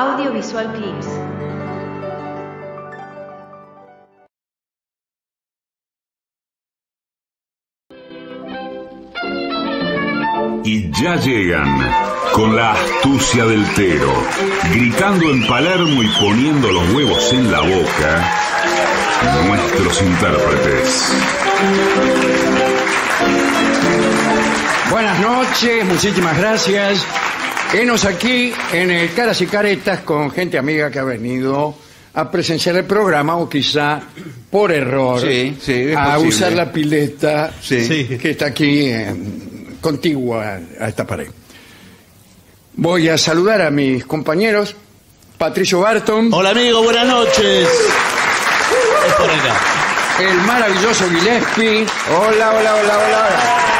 Audiovisual Clips. Y ya llegan, con la astucia del Tero, gritando en Palermo y poniendo los huevos en la boca, nuestros intérpretes. Buenas noches, muchísimas gracias. Enos aquí en el Caras y Caretas con gente amiga que ha venido a presenciar el programa o quizá por error Sí, sí, es a posible. usar la pileta Sí. Sí. que está aquí eh, contigua a esta pared. Voy a saludar a mis compañeros. Patricio Barton, Hola amigo, buenas noches. Es por acá. el maravilloso Gillespie. Hola, hola, hola, hola, hola.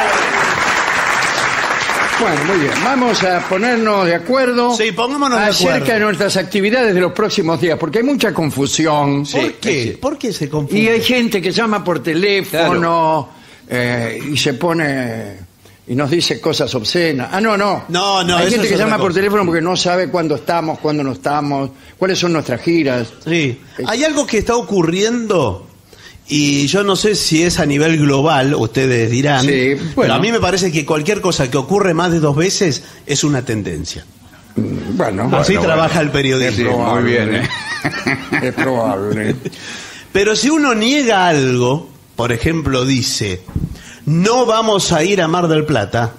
Bueno, muy bien. Vamos a ponernos de acuerdo. Sí, pongámonos de acerca acuerdo. de nuestras actividades de los próximos días, porque hay mucha confusión. ¿Por qué? ¿Por qué se confunde? Y hay gente que llama por teléfono eh, y se pone y nos dice cosas obscenas. Ah, no, no. No, no, Hay eso gente es que otra llama por cosa. teléfono porque no sabe cuándo estamos, cuándo no estamos, cuáles son nuestras giras. Sí. Hay algo que está ocurriendo y yo no sé si es a nivel global, ustedes dirán. Sí, Pero bueno. a mí me parece que cualquier cosa que ocurre más de dos veces es una tendencia. Bueno, Así bueno, trabaja el Es periodismo. probable. muy bien, ¿eh? Es probable. Pero si uno niega algo, por ejemplo, dice, no vamos a ir a Mar del Plata,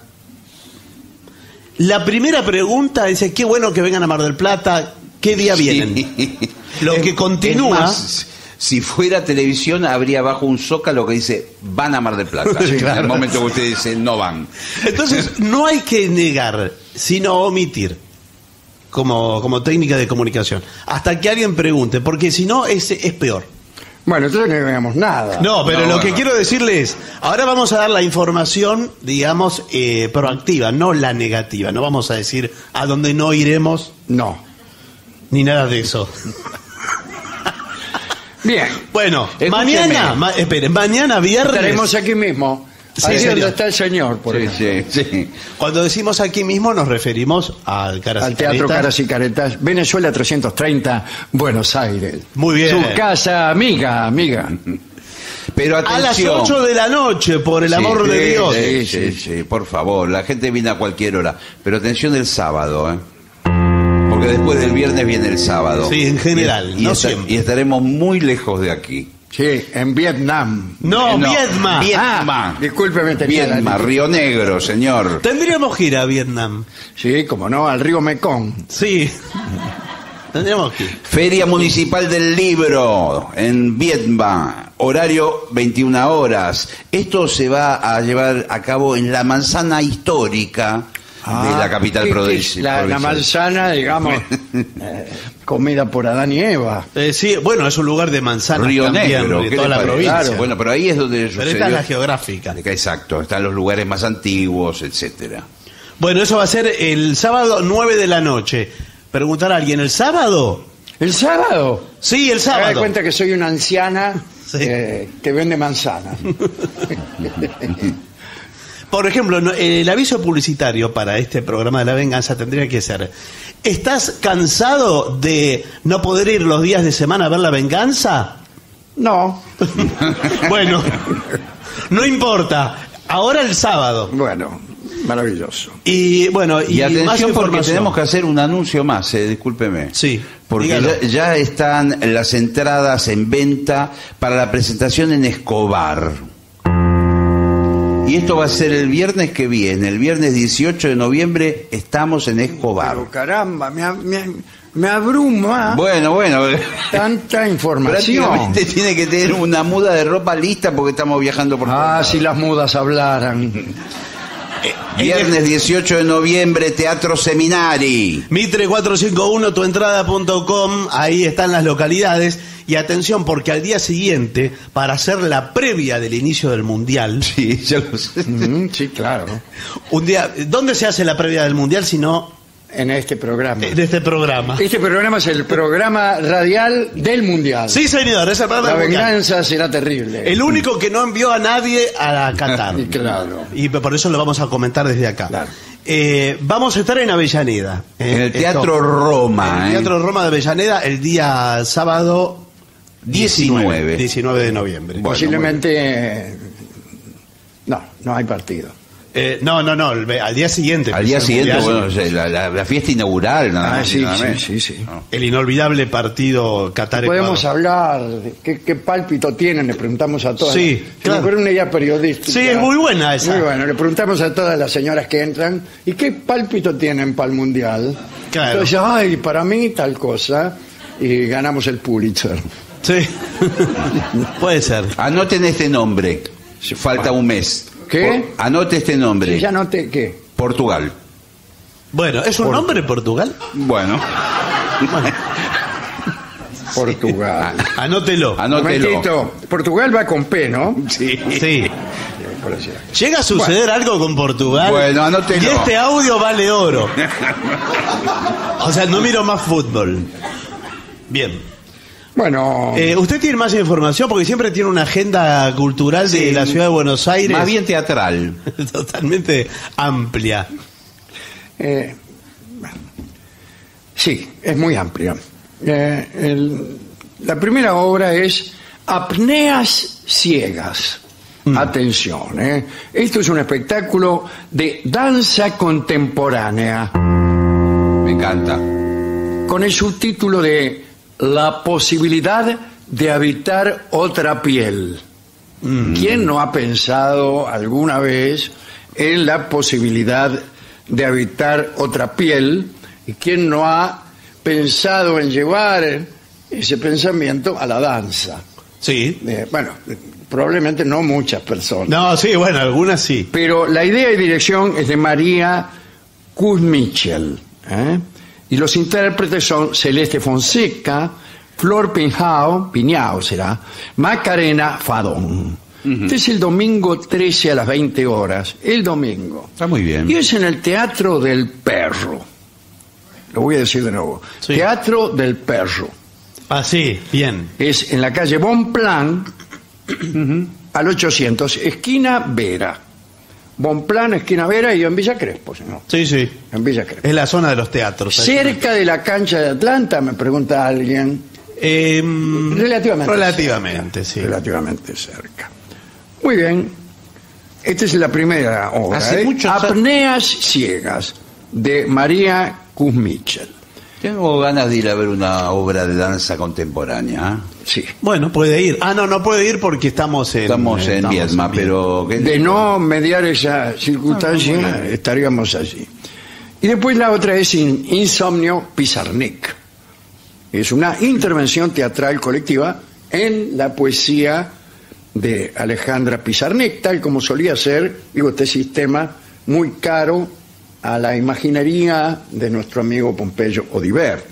la primera pregunta es, qué bueno que vengan a Mar del Plata, ¿qué día vienen? Lo que continúa... Es más, si fuera televisión, habría abajo un zócalo que dice van a Mar del Plata. Sí, En el momento que usted dice no van. Entonces, no hay que negar, sino omitir. Como, como técnica de comunicación. Hasta que alguien pregunte, porque si no, es, es peor. Bueno, entonces no veamos nada. No, pero No, lo bueno. que quiero decirles, ahora vamos a dar la información, digamos, eh, proactiva, no la negativa. No vamos a decir a dónde no iremos, No. ni nada de eso. Bien. Bueno, Escúcheme. mañana, ma- esperen, mañana viernes, Estaremos aquí mismo. Sí, Ahí señor. donde está el señor, por Sí, ejemplo. sí, sí. cuando decimos aquí mismo nos referimos al Caras y Al Teatro Caretas. Caras y Caretas, Venezuela 330, Buenos Aires. Muy bien. Su casa amiga, amiga. Pero A las atención. 8 de la noche, por el Sí, amor de sí, Dios. Sí, sí, sí, por favor. La gente viene a cualquier hora. Pero atención el sábado, ¿eh? Porque después del viernes viene el sábado. Sí, en general, Y, y no esta- siempre. y estaremos muy lejos de aquí. Sí, en Vietnam. No, Vietnam. Vietnam. Ah, discúlpeme, tenía la- Vietnam, Río Negro, señor. Tendríamos que ir a Vietnam. Sí, como no, al río Mekong. Sí. Tendríamos que ir. Feria Municipal del Libro en Vietnam, horario 21 horas. Esto se va a llevar a cabo en la manzana histórica de la capital ¿Qué- qué provincia. es La, la manzana, digamos, eh, comida por Adán y Eva. Eh, sí, bueno, es un lugar de manzanas Río también, Negro, de ¿qué toda la parece? provincia. Claro, bueno, pero ahí es donde Pero esta es la geográfica. Exacto, están los lugares más antiguos, etcétera. Bueno, eso va a ser el sábado 9 de la noche. Preguntar a alguien, ¿el sábado? ¿El sábado? Sí, el Me da sábado. cuenta que soy una anciana Sí. eh, que vende manzanas. Por ejemplo, no- el aviso publicitario para este programa de la venganza tendría que ser, ¿estás cansado de no poder ir los días de semana a ver la venganza? No, Bueno, no importa. Ahora el sábado. bueno, maravilloso. Y bueno, y, Y, atención más porque tenemos que hacer un anuncio más, eh, discúlpeme. Sí, Porque ya, ya están las entradas en venta para la presentación en Escobar. Y esto va a ser el viernes que viene, el viernes 18 de noviembre estamos en Escobar. Pero caramba, me, me, me abruma Bueno, bueno, tanta información. prácticamente tiene que tener una muda de ropa lista porque estamos viajando por Ah, si las mudas hablaran. Viernes 18 de noviembre, Teatro Seminari. Mitre451, tuentrada.com, ahí están las localidades. Y atención, porque al día siguiente, para hacer la previa del inicio del Mundial, Sí, ya lo sé. Mm, sí, claro. un día, ¿dónde se hace la previa del Mundial si no En este programa. en este programa? Este programa es el programa radial del Mundial. Sí, señor, es el programa La Mundial. venganza será terrible. El único que no envió a nadie a Qatar. Y claro. Y por eso lo vamos a comentar desde acá. Claro. Eh, vamos a estar en Avellaneda. eh, En el Teatro Roma, En el eh. Teatro Roma de Avellaneda el día sábado 19. 19 de noviembre. Bueno, Posiblemente. eh, No, no hay partido. Eh, no, no, no, al día siguiente. Al día siguiente, bueno, la, la- la fiesta inaugural, nada Ah, más sí, nada sí, menos. sí, sí. El inolvidable partido qatar Podemos hablar de qué, qué pálpito tienen, le preguntamos a todas. Sí, Se me claro. ocurre una idea periodística. Sí, es muy buena esa. Muy bueno, le preguntamos a todas las señoras que entran, ¿y qué pálpito tienen para el mundial? Claro. Entonces, ay, para mí tal cosa, y ganamos el Pulitzer. Sí. Puede ser. Anoten este nombre. Falta un mes. ¿Qué? Por- anote este nombre. Ya no te, ¿qué? Portugal. Bueno, ¿es un nombre Portugal? Bueno, Portugal. Anótelo. anótelo. Momentito, Portugal va con P, ¿no? Sí. Sí. Por. Llega a suceder algo con Portugal. Bueno, anótelo. Y este audio vale oro. O sea, no miro más fútbol. Bien. Bueno, Eh, ¿Usted tiene más información? Porque siempre tiene una agenda cultural de Sí. la ciudad de Buenos Aires. Más bien teatral. Totalmente amplia. eh, sí, es muy amplia. Eh, el- la primera obra es Apneas Ciegas. Atención, ¿eh? esto es un espectáculo de danza contemporánea Me encanta. con el subtítulo de La posibilidad de habitar otra piel. ¿Quién no ha pensado alguna vez en la posibilidad de habitar otra piel? ¿Y quién no ha pensado en llevar ese pensamiento a la danza? Sí. Eh, bueno, probablemente no muchas personas. No, sí, bueno, algunas sí. Pero la idea y dirección es de María Kuzmichel. ¿eh? Y los intérpretes son Celeste Fonseca, Flor Pinjao, Piñao será, Macarena Fadón. Este es el domingo 13 a las 20 horas, el domingo. Está muy bien. Y es en el Teatro del Perro. Lo voy a decir de nuevo. Sí. Teatro del Perro. Ah, sí, bien. Es en la calle Bonplan, al 800, esquina Vera. Bonplan, esquina Vera y en Villa Crespo, señor. Sí, sí. En Villa Crespo. Es la zona de los teatros. Cerca de la cancha de Atlanta, me pregunta alguien. Eh, Relativamente. Relativamente, cerca. sí. Relativamente cerca. Muy bien. Esta es la primera obra. Hace ¿eh? muchos a- Apneas ciegas, de María Kuzmichel. Tengo ganas de ir a ver una obra de danza contemporánea. ¿eh? Sí. Bueno, puede ir. Ah, no, no puede ir porque estamos en... Estamos en Viedma, en pero... ¿qué- De no mediar esa circunstancia, estaríamos allí. Y después la otra es In- Insomnio Pizarnik. Es una intervención teatral colectiva en la poesía de Alejandra Pizarnik, tal como solía ser, digo, este sistema muy caro a la imaginería de nuestro amigo Pompeyo Odiver.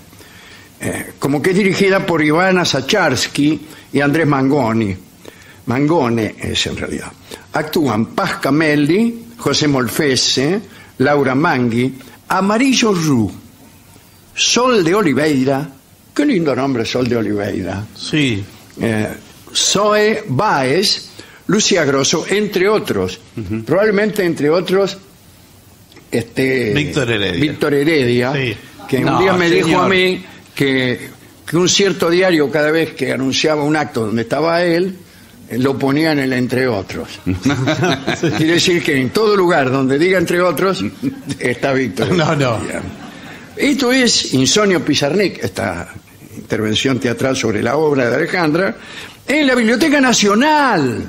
Eh, como que es dirigida por Ivana Sacharsky y Andrés Mangoni. Mangone es en realidad. Actúan Paz Camelli, José Molfese, Laura Mangui, Amarillo Ru, Sol de Oliveira, qué lindo nombre Sol de Oliveira, Sí. eh, Zoe Baez, Lucía Grosso, entre otros. Probablemente entre otros este Víctor Heredia. Víctor Heredia, Sí. que un día me dijo a mí que, que un cierto diario cada vez que anunciaba un acto donde estaba él, eh, lo ponía en el entre otros. Quiere decir que en todo lugar donde diga entre otros está Víctor. No, no. Esto es Insonio Pizarnik, esta intervención teatral sobre la obra de Alejandra, en la Biblioteca Nacional.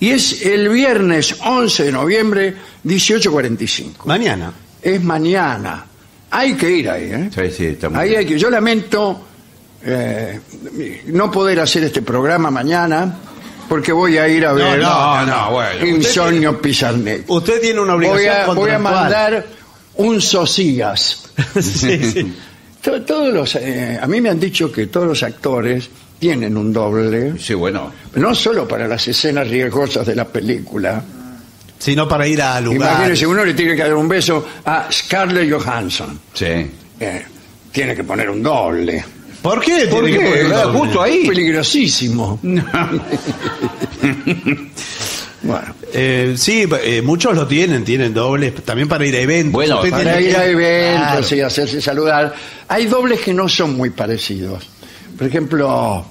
Y es el viernes 11 de noviembre, 18.45. Mañana. Es mañana. Hay que ir ahí, ¿eh? Sí, sí, está muy Ahí bien. hay que. Yo lamento eh, no poder hacer este programa mañana porque voy a ir a ver no, no, bueno. Insonio Pizarnik. Usted tiene una Voy obligación a, voy a mandar un socias. sí, sí. To- Todos los, eh, a mí me han dicho que todos los actores tienen un doble, Sí, bueno. no solo para las escenas riesgosas de la película. Sino para ir a lugares. Imagínense, uno le tiene que dar un beso a Scarlett Johansson. Sí. Eh, tiene que poner un doble. ¿Por qué? ¿Por tiene qué? que poner Claro, doble? justo ahí. Peligrosísimo. Bueno, Eh, sí, eh, muchos lo tienen, tienen dobles, también para ir a eventos. Bueno, Usted para tiene ir que- a eventos Claro. y hacerse saludar. Hay dobles que no son muy parecidos. Por ejemplo,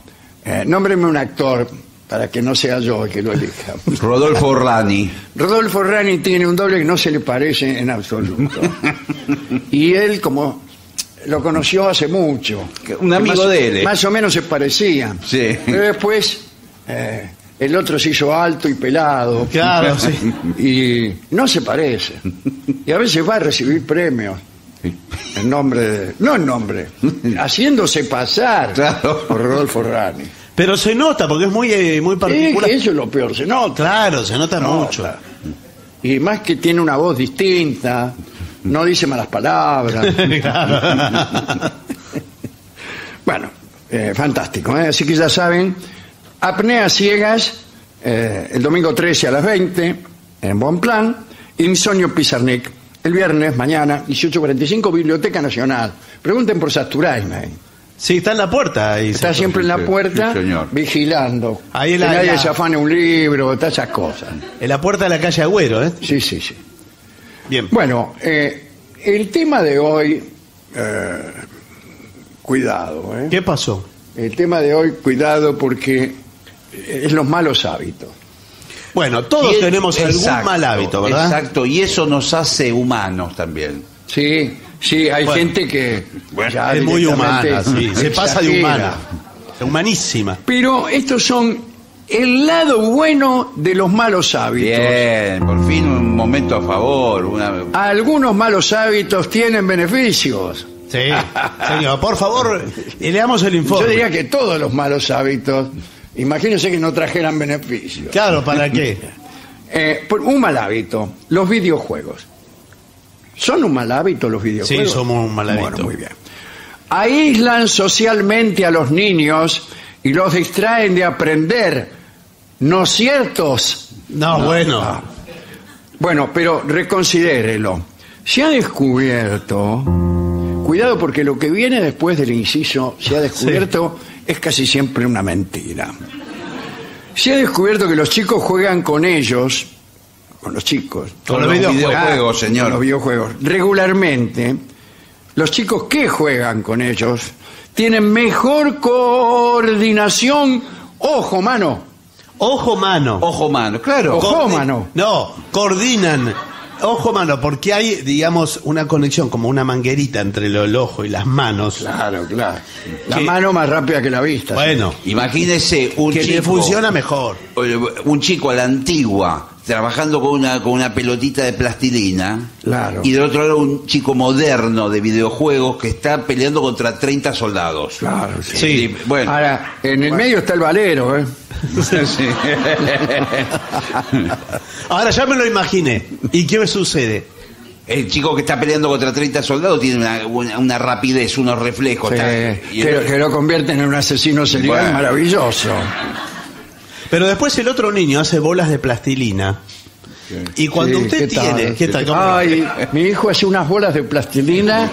eh, nómbreme un actor para que no sea yo el que lo elija. Rodolfo Rani. Rodolfo Rani tiene un doble que no se le parece en absoluto. y él, como lo conoció hace mucho. Un amigo más, de él, eh. Más o menos se parecían. Sí. Pero después eh, el otro se hizo alto y pelado. Claro, sí. Y no se parece. Y a veces va a recibir premios. En nombre de. No en nombre. Haciéndose pasar Claro. por Rodolfo Rani. Pero se nota porque es muy, eh, muy Sí, particular. que eso es lo peor. Se nota. Claro, se nota mucho. Y más que tiene una voz distinta, no dice malas palabras. Bueno, eh, fantástico. ¿eh? Así que ya saben, apnea ciegas, eh, el domingo 13 a las 20, en Buen Plan, Insomnio Pizarnik, el viernes, mañana, 18.45, Biblioteca Nacional. Pregunten por Sasturaima. Sí, está en la puerta. Ahí, Está siempre en la puerta sí, señor. vigilando. Ahí que la- nadie la- se afane un libro, todas esas cosas. En la puerta de la calle Agüero, ¿eh? Sí, sí, sí. Bien. Bueno, eh, el tema de hoy, eh, cuidado, ¿eh? ¿Qué pasó? El tema de hoy, cuidado, porque es los malos hábitos. Bueno, todos es- tenemos algún mal hábito, ¿verdad? Exacto, y eso nos hace humanos también. Sí, sí, hay Bueno. gente que ya es muy humana, sí. Se pasa de humana. Humanísima. Pero estos son el lado bueno de los malos hábitos. Bien, por fin un momento a favor. Una... Algunos malos hábitos tienen beneficios. Sí, señor, por favor, y leamos el Yo informe. diría que todos los malos hábitos, imagínense que no trajeran beneficios. Claro, ¿para qué? Eh, por un mal hábito, los videojuegos. ¿Son un mal hábito los videojuegos? Sí, somos un mal hábito. Bueno, muy bien. Aíslan socialmente a los niños y los distraen de aprender. ¿No ciertos? No, bueno. Ah. Bueno, pero reconsidérelo. Se ha descubierto, cuidado porque lo que viene después del inciso, se ha descubierto, es casi siempre una mentira. Se ha descubierto que los chicos juegan con ellos, con los chicos, Con los los videojuegos. videojuegos, con señor. los videojuegos, regularmente, los chicos que juegan con ellos tienen mejor coordinación, ojo, mano, Ojo, mano. Ojo mano, claro. Ojo. Mano. No, coordinan. Ojo, mano, porque hay, digamos, una conexión, como una manguerita entre lo- el ojo y las manos. Claro, claro. La Que- mano más rápida que la vista. Bueno, Imagínese un que le chico. funciona mejor. Un chico a la antigua, trabajando con una, con una pelotita de plastilina. Claro. Y del otro lado un chico moderno de videojuegos que está peleando contra 30 soldados. Claro, sí. Sí. Bueno. Ahora, en el medio está el valero, ¿eh? Sí. Ahora ya me lo imaginé. ¿Y qué me sucede? El chico que está peleando contra 30 soldados tiene una, una- una rapidez, unos reflejos. Sí, está- y el- que, que lo convierten en un asesino serial Bueno. maravilloso. Pero después el otro niño hace bolas de plastilina. Y cuando Sí, usted ¿qué tal? tiene... ¿Qué tal? ¿Cómo? Ay, mi hijo hace unas bolas de plastilina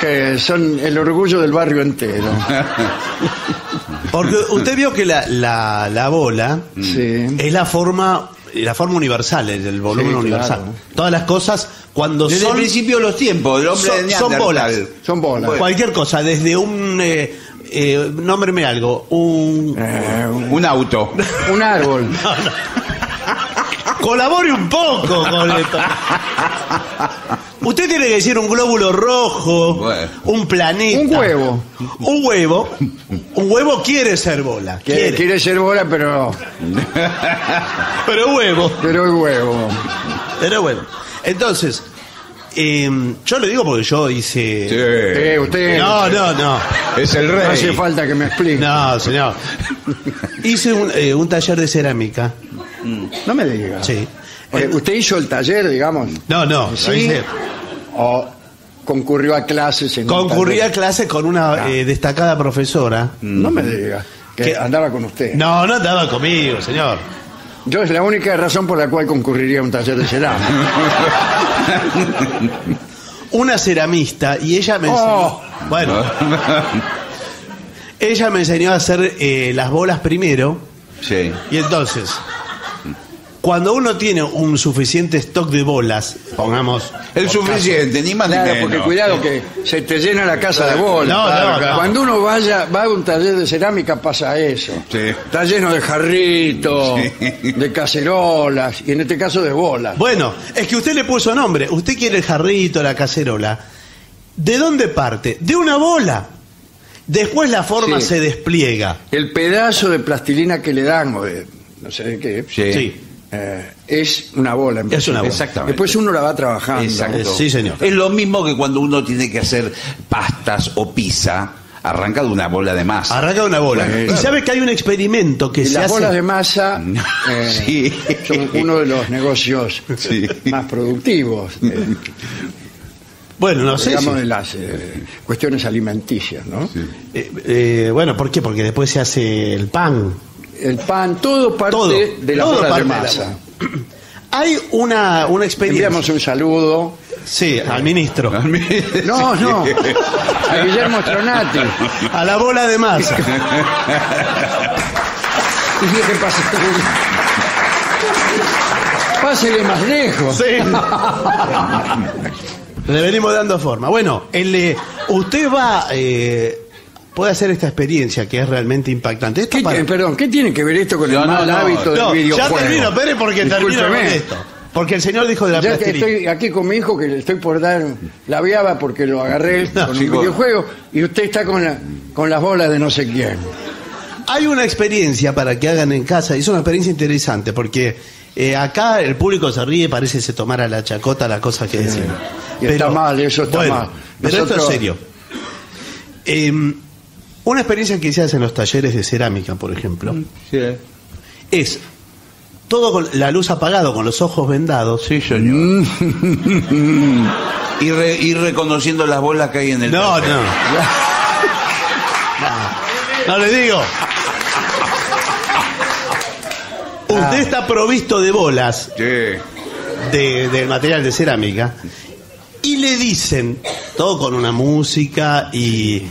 que son el orgullo del barrio entero. Porque usted vio que la, la, la bola Sí. es la forma la forma universal, el, el volumen Sí, universal. claro. Todas las cosas cuando Desde son el principio de los tiempos, el hombre son, de son Neandertal. bolas. Son bolas. Cualquier cosa, desde un eh, eh, nómbreme algo, un Eh, un, Un auto. un árbol. colabore un poco con esto. Usted tiene que decir un glóbulo rojo, Bueno. un planeta, Un huevo. un huevo, un huevo quiere ser bola, Quiere, ser bola, pero, pero huevo. pero huevo. Pero bueno, entonces, eh, yo le digo porque yo hice... Eh, usted No, no, no. Es el no rey. hace falta que me explique. No, señor. Hice un, eh, un taller de cerámica. No me diga. Sí. Eh, ¿Usted hizo el taller, digamos? No, no. lo Sí. hice- ¿O concurrió a clases en Concurrí a taller? clase con una eh, destacada profesora. No me diga. Que andaba con usted. No, no andaba conmigo, señor. Yo es la única razón por la cual concurriría a un taller de cerámica. Una ceramista y ella me enseñó. Oh. Bueno, ella me enseñó a hacer eh, las bolas primero Sí. y entonces cuando uno tiene un suficiente stock de bolas, pongamos... El suficiente, ni más ni Claro, menos. porque cuidado que se te llena la casa de bolas. No, no, Claro, no. Cuando uno vaya, va a un taller de cerámica pasa eso. Sí. Está lleno de jarritos, de cacerolas y en este caso de bolas. Bueno, es que usted le puso nombre. Usted quiere el jarrito, la cacerola. ¿De dónde parte? De una bola. Después la forma Sí. se despliega. El pedazo de plastilina que le dan, o de no sé de qué, Sí. Eh, es una bola. en Es una bola. Exactamente. Después uno la va trabajando. Exacto. Eh, sí, señor. Es lo mismo que cuando uno tiene que hacer pastas o pizza, arranca de una bola de masa. Arranca una bola. Bueno. Y sabe que hay un experimento que Y se las hace. bolas de masa eh, Sí. son uno de los negocios Sí. más productivos, eh, Bueno, no sé. digamos, si- de las eh, cuestiones alimenticias, ¿no? Eh, eh, bueno, ¿por qué? Porque después se hace el pan. El pan, todo parte Todo. de todo bolas parte de la masa. Hay una, una experiencia. Enviamos un saludo. Sí, al ministro. No, no. A Guillermo Stronati. A la bola de masa. ¿Qué pasa? Pásele más lejos. Sí. Le venimos dando forma. Bueno, el, eh, usted va, eh, puede hacer esta experiencia que es realmente impactante. Esto ¿Qué, para- Perdón, ¿qué tiene que ver esto con el No, mal no. hábito No, del ya videojuego? termino, espere porque termino con Discúlpeme. esto. Porque el señor dijo de la Ya que plastilina. estoy aquí con mi hijo que le estoy por dar la viaba porque lo agarré con un chico. videojuego y usted está con, la- con las bolas de no sé quién. Hay una experiencia para que hagan en casa, y es una experiencia interesante, porque eh, acá el público se ríe, parece que se tomara la chacota la cosa que decimos. Y está mal, eso está bueno, mal. Pero esto es serio. Eh, una experiencia que se hace en los talleres de cerámica, por ejemplo, es todo con la luz apagada, con los ojos vendados. Sí, señor. y, re- y reconociendo las bolas que hay en el No, taller. no. No le digo. Usted está provisto de bolas Sí. de- del material de cerámica y le dicen, todo con una música y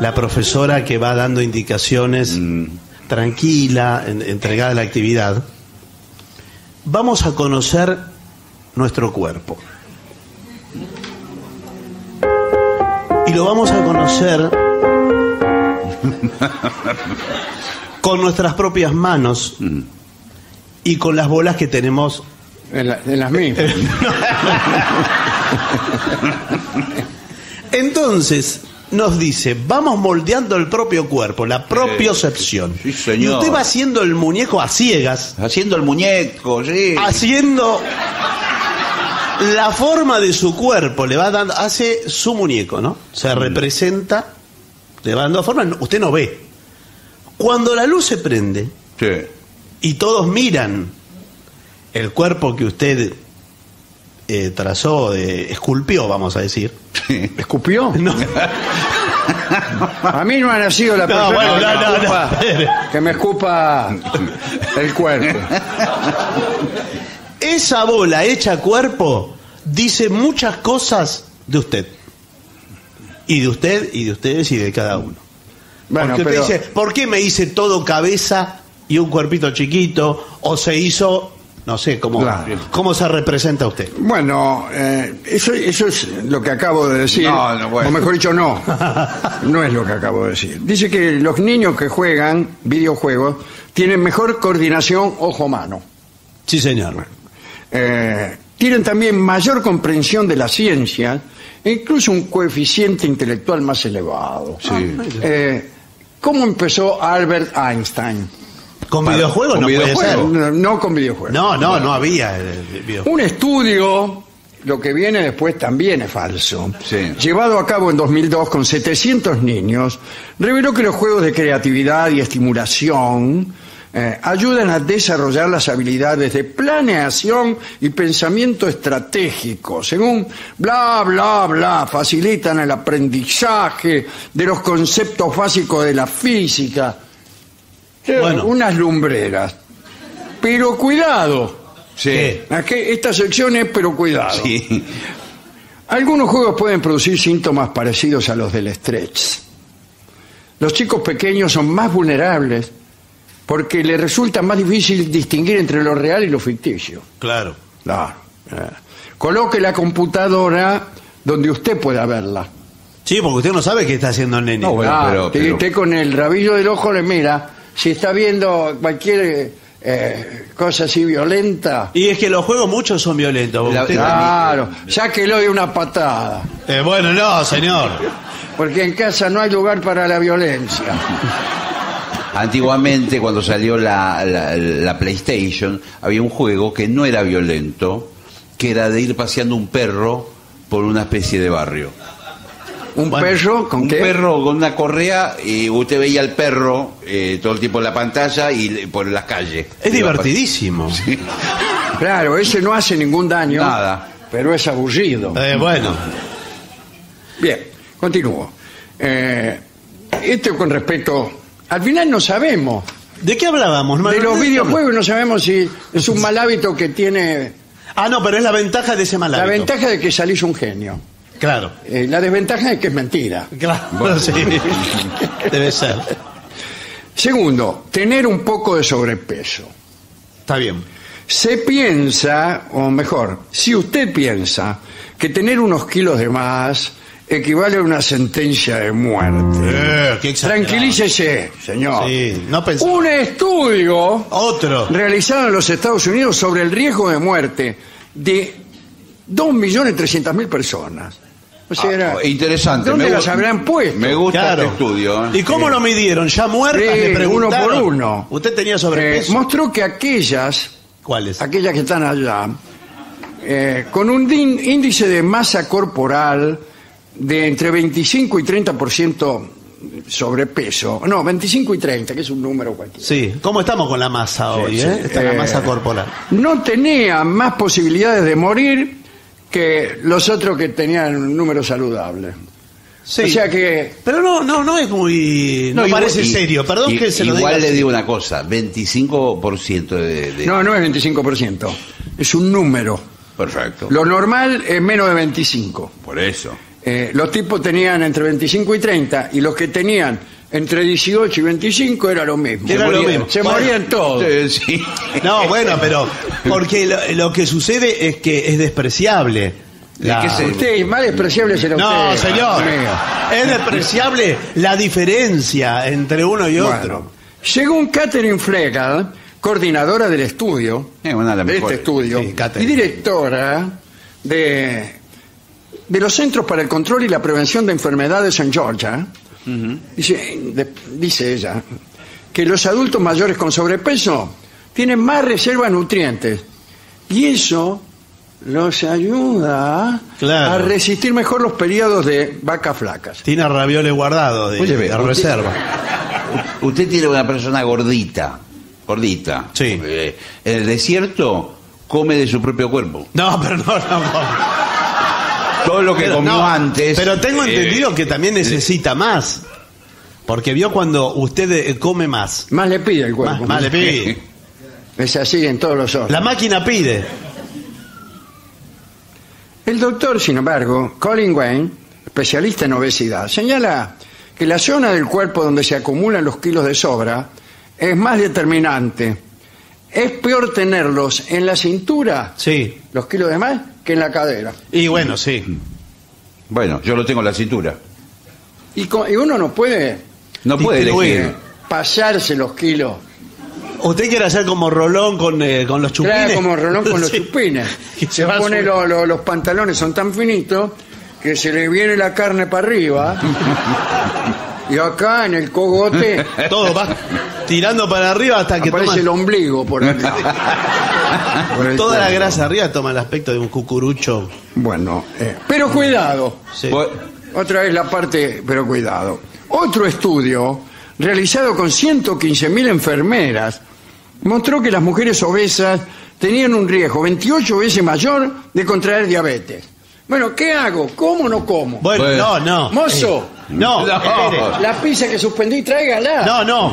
la profesora que va dando indicaciones tranquila, en- entregada a la actividad, vamos a conocer nuestro cuerpo. Y lo vamos a conocer con nuestras propias manos y con las bolas que tenemos En, la- en las mismas. Entonces nos dice, vamos moldeando el propio cuerpo, la propiocepción. Sí, señor. Y usted va haciendo el muñeco a ciegas, Haciendo el muñeco, sí. haciendo la forma de su cuerpo, le va dando, hace su muñeco, ¿no? Se representa, le va dando forma, usted no ve. Cuando la luz se prende Sí. y todos miran el cuerpo que usted eh, trazó, esculpió, vamos a decir. ¿Escupió? No. A mí no ha nacido la persona bueno, que, no, me no, escupa, que me escupa el cuerpo. Esa bola hecha cuerpo dice muchas cosas de usted. Y de usted, y de ustedes, y de cada uno. Bueno, Porque usted pero dice, ¿por qué me hice todo cabeza y un cuerpito chiquito? O se hizo, no sé, ¿cómo, Claro. cómo se representa usted? bueno, eh, eso, eso es lo que acabo de decir. No, no, bueno. O mejor dicho, no. No es lo que acabo de decir. Dice que los niños que juegan videojuegos tienen mejor coordinación ojo-mano. Sí, señor. Eh, tienen también mayor comprensión de la ciencia e incluso un coeficiente intelectual más elevado. Eh, ¿Cómo empezó Albert Einstein? ¿Con Para- videojuegos con no puede ser? No, no con videojuegos. No, no, no había eh, videojuegos. Un estudio, lo que viene después también es falso, Sí. llevado a cabo en 2002 con 700 niños, reveló que los juegos de creatividad y estimulación eh, ayudan a desarrollar las habilidades de planeación y pensamiento estratégico. Según bla, bla, bla, facilitan el aprendizaje de los conceptos básicos de la física. Bueno. Unas lumbreras. Pero cuidado, Sí. Aquí, esta sección es, pero cuidado. Sí. Algunos juegos pueden producir síntomas parecidos a los del estrés. Los chicos pequeños son más vulnerables porque le resulta más difícil distinguir entre lo real y lo ficticio. Claro. Claro. eh. Coloque la computadora donde usted pueda verla. Sí, porque usted no sabe qué está haciendo el nene. No, bueno. Ah, pero- pero- usted con el rabillo del ojo le mira si está viendo cualquier eh, cosa así violenta. Y es que los juegos muchos son violentos. La- Usted- Claro, sáquelo de una patada, Eh, bueno, no, señor. porque en casa no hay lugar para la violencia. Antiguamente, cuando salió la, la- la PlayStation, había un juego que no era violento, que era de ir paseando un perro por una especie de barrio. Un Bueno, perro con un qué? perro con una correa y usted veía al perro eh, todo el tiempo en la pantalla y por las calles. Es divertidísimo. Claro, ese no hace ningún daño. Nada. Pero es aburrido. Eh, bueno. Bien, continúo. Eh, esto con respecto. Al final no sabemos. ¿De qué hablábamos? De los ¿De- videojuegos no sabemos si es un mal hábito que tiene. Ah, no, pero es la ventaja de ese mal La hábito. ventaja de que salís un genio. Claro. Eh, la desventaja es que es mentira. Claro, sí. Debe ser. Segundo, tener un poco de sobrepeso. Está bien. Se piensa, o mejor, si usted piensa que tener unos kilos de más equivale a una sentencia de muerte. Eh. Tranquilícese, señor. Sí, no pensé. Un estudio Otro. realizado en los Estados Unidos sobre el riesgo de muerte de 2.300.000 personas. O sea, era- Ah, interesante. ¿Dónde Me las gu- habrán puesto? Me gusta Claro. este estudio. ¿eh? ¿Y cómo lo midieron? ¿Ya muertas? Sí, le preguntaron. uno por uno. ¿Usted tenía Eh, sobrepeso? mostró que aquellas, ¿Cuáles? aquellas que están allá, eh, con un din- índice de masa corporal de entre 25 y 30% sobrepeso, no, 25 y 30, que es un número cualquiera. Sí. ¿Cómo estamos con la masa hoy, sí. eh? Está la Eh, masa corporal. no tenían más posibilidades de morir que los otros que tenían un número saludable. Sí. O sea que Pero no, no, no es muy... No, igual- parece y- serio. Perdón y- que se lo diga Igual le digo una cosa, 25% de, de- no, no es 25%, es un número. Perfecto. Lo normal es menos de 25. Por eso. Eh, los tipos tenían entre 25 y 30 y los que tenían entre 18 y 25 era lo mismo. Era se lo morían, mismo. Se Bueno, morían todos. Eh, sí. No, bueno, pero... Porque lo, lo que sucede es que es despreciable. La- qué se- Usted es más despreciable será No, usted. señor. Dios mío. Es despreciable la diferencia entre uno y Bueno, otro. según Catherine Flegel, coordinadora del estudio, una de las de este mejores. estudio, Sí, y Catherine. directora de, de los Centros para el Control y la Prevención de Enfermedades en Georgia, dice, de- dice ella, que los adultos mayores con sobrepeso tienen más reservas de nutrientes y eso los ayuda Claro. a resistir mejor los periodos de vacas flacas. Tiene ravioles guardados de, Oye, ve, de usted- reserva. Usted tiene una persona gordita, gordita. Sí. Eh, en el desierto come de su propio cuerpo. No, pero no, no, no. Todo lo que Pero, comió no, antes. Pero tengo eh, entendido que también necesita más. Porque vio cuando usted eh, come más. Más le pide el cuerpo. Más, más le pide. Es así en todos los ojos. La máquina pide. El doctor, sin embargo, Colin Wayne, especialista en obesidad, señala que la zona del cuerpo donde se acumulan los kilos de sobra es más determinante. Es peor tenerlos en la cintura, Sí. los kilos de más, que en la cadera. Y bueno, sí. Bueno, yo lo tengo en la cintura. Y, co- y uno no puede No puede Distribuir. elegir. pasarse los kilos. Usted quiere hacer como Rolón con, eh, con los chupines. Claro, como Rolón con los Sí. chupines. Se va a pone su- lo- lo- los pantalones, son tan finitos que se le viene la carne para arriba. y acá en el cogote Todo va tirando para arriba hasta que aparece toma el ombligo por el, por toda la grasa arriba toma el aspecto de un cucurucho. Bueno, eh, pero cuidado. Sí. Otra vez la parte, pero cuidado. Otro estudio realizado con 115.000 enfermeras mostró que las mujeres obesas tenían un riesgo 28 veces mayor de contraer diabetes. Bueno, ¿qué hago? ¿Cómo o no como? Bueno, no, no. Mozo, Eh, no, No. espere. la pizza que suspendí, tráigala. No, no.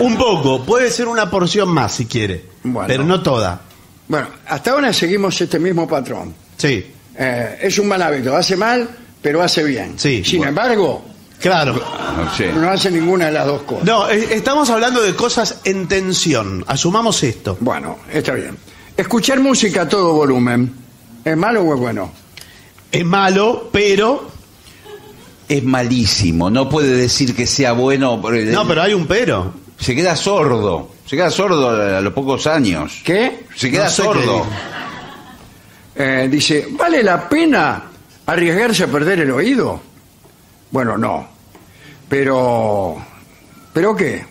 Un poco. Puede ser una porción más si quiere. Bueno. Pero no toda. Bueno, hasta ahora seguimos este mismo patrón. Sí. Eh, es un mal hábito, hace mal, pero hace bien. Sí, Sin bueno. embargo, Claro. No hace ninguna de las dos cosas. No, eh, estamos hablando de cosas en tensión. Asumamos esto. Bueno, está bien. Escuchar música a todo volumen. ¿Es malo o es bueno? Es malo, pero. Es malísimo. No puede decir que sea bueno. No, pero hay un pero. Se queda sordo. Se queda sordo a los pocos años. ¿Qué? Se queda No sé qué sordo. Eh, dice, ¿vale la pena arriesgarse a perder el oído? Bueno, no. Pero, ¿pero qué?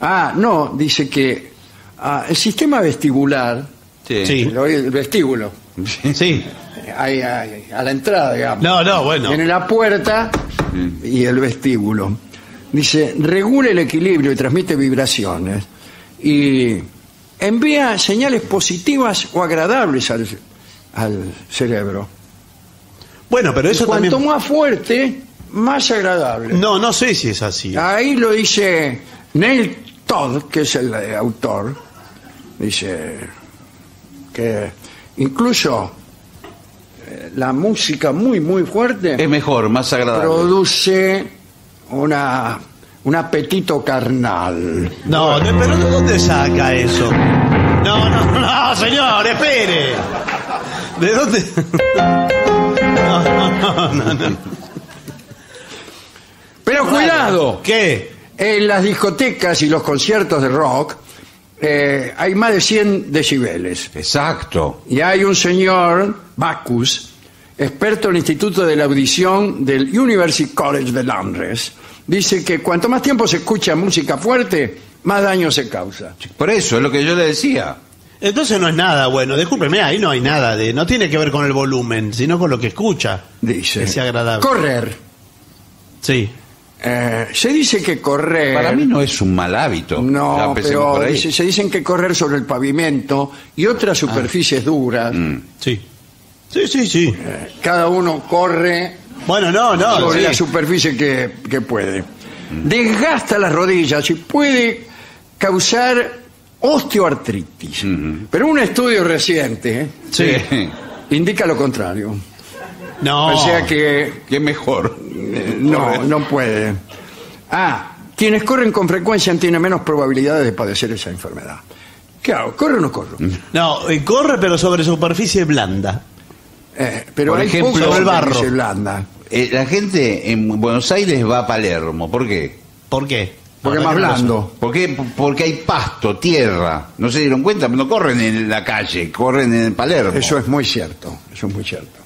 Ah, no, dice que ah, el sistema vestibular, Sí. Sí. el, oído- el vestíbulo, Sí. ahí, ahí, a la entrada, digamos. No, no, bueno. Tiene la puerta y el vestíbulo. Dice, regula el equilibrio y transmite vibraciones y envía señales positivas o agradables al, al cerebro. Bueno, pero eso Cuanto también. más fuerte, más agradable. No, no sé si es así. Ahí lo dice Neil Todd, que es el eh, autor. Dice que incluso eh, la música muy, muy fuerte Es mejor, más agradable. produce una, un apetito carnal. No, no, pero ¿de dónde saca eso? No, no, no, señor, espere. ¿De dónde? No, no, no, no. Pero cuidado, ¿Qué? en las discotecas y los conciertos de rock eh, hay más de 100 decibeles. Exacto. Y hay un señor, Bacchus, experto en el Instituto de la Audición del University College de Londres, dice que cuanto más tiempo se escucha música fuerte, más daño se causa. Por eso es lo que yo le decía. Entonces no es nada bueno. Discúlpeme, ahí no hay nada de. No tiene que ver con el volumen, sino con lo que escucha. Dice. Que sea agradable. Correr. Sí. Eh, se dice que correr. Para mí no es un mal hábito. No, pero por ahí. dice- se dicen que correr sobre el pavimento y otras superficies duras. Mm. Sí. Sí, sí, sí. eh, Cada uno corre Bueno, no, no. sobre sí. la superficie que, que puede. Desgasta las rodillas y puede causar osteoartritis. Pero un estudio reciente ¿eh? Sí. indica lo contrario. No. O sea que ¿Qué mejor? eh, no, no puede. Ah, quienes corren con frecuencia tienen menos probabilidades de padecer esa enfermedad. ¿Qué hago? ¿Corro o no corro? No, eh, corre pero sobre superficie blanda. Eh, pero Por hay ejemplo, poca sobre el barro. superficie blanda. Eh, la gente en Buenos Aires va a Palermo. ¿Por qué? ¿Por qué? Porque es No, más blando. ¿Por qué? Porque hay pasto, tierra. ¿No se dieron cuenta? No corren en la calle, corren en Palermo. Eso es muy cierto, eso es muy cierto.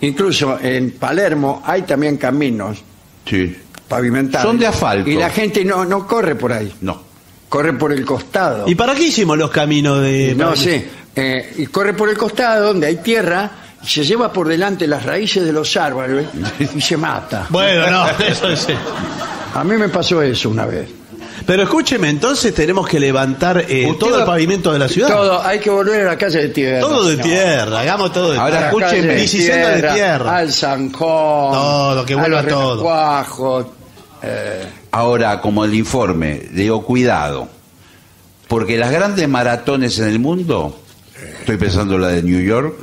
Incluso en Palermo hay también caminos Sí. pavimentados. Son de asfalto. Y la gente no, no corre por ahí, No. corre por el costado. ¿Y para qué hicimos los caminos de.? no sé, eh, y corre por el costado donde hay tierra y se lleva por delante las raíces de los árboles y se mata. Bueno, no, eso es. A mí me pasó eso una vez. Pero escúcheme, entonces tenemos que levantar eh, Usted todo va- el pavimento de la ciudad. Todo, hay que volver a la calle de tierra. Todo de No. tierra, hagamos todo de Ahora, A tierra. calle escúcheme. de 16 de tierra. Al Zanjón. Todo, que a vuelva los todo. Renacuajos, Ahora, como el informe, digo, cuidado. Porque las grandes maratones en el mundo, estoy pensando la de New York,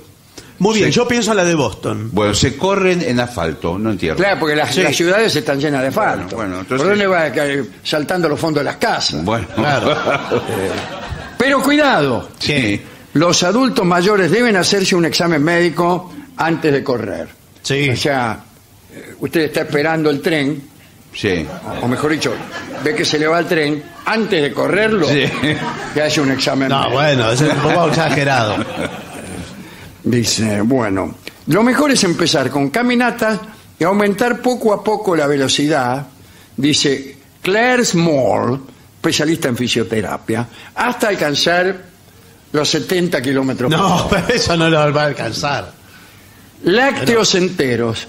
Muy bien, yo pienso en la de Boston. bueno, se corren en asfalto, no en tierra. Claro, porque las, Sí. las ciudades están llenas de asfalto. Bueno, bueno, entonces- ¿Por dónde va a caer? saltando los fondos de las casas? Bueno, Claro. Pero cuidado, sí. los adultos mayores deben hacerse un examen médico antes de correr. Sí. O sea, eh, usted está esperando el tren, Sí. o mejor dicho, ve que se le va el tren, antes de correrlo, Sí. que hace un examen No, médico. bueno, es un poco exagerado. Dice, bueno, lo mejor es empezar con caminatas y aumentar poco a poco la velocidad, dice Claire Small, especialista en fisioterapia, hasta alcanzar los 70 kilómetros por No, hora. pero eso no lo va a alcanzar. Lácteos enteros.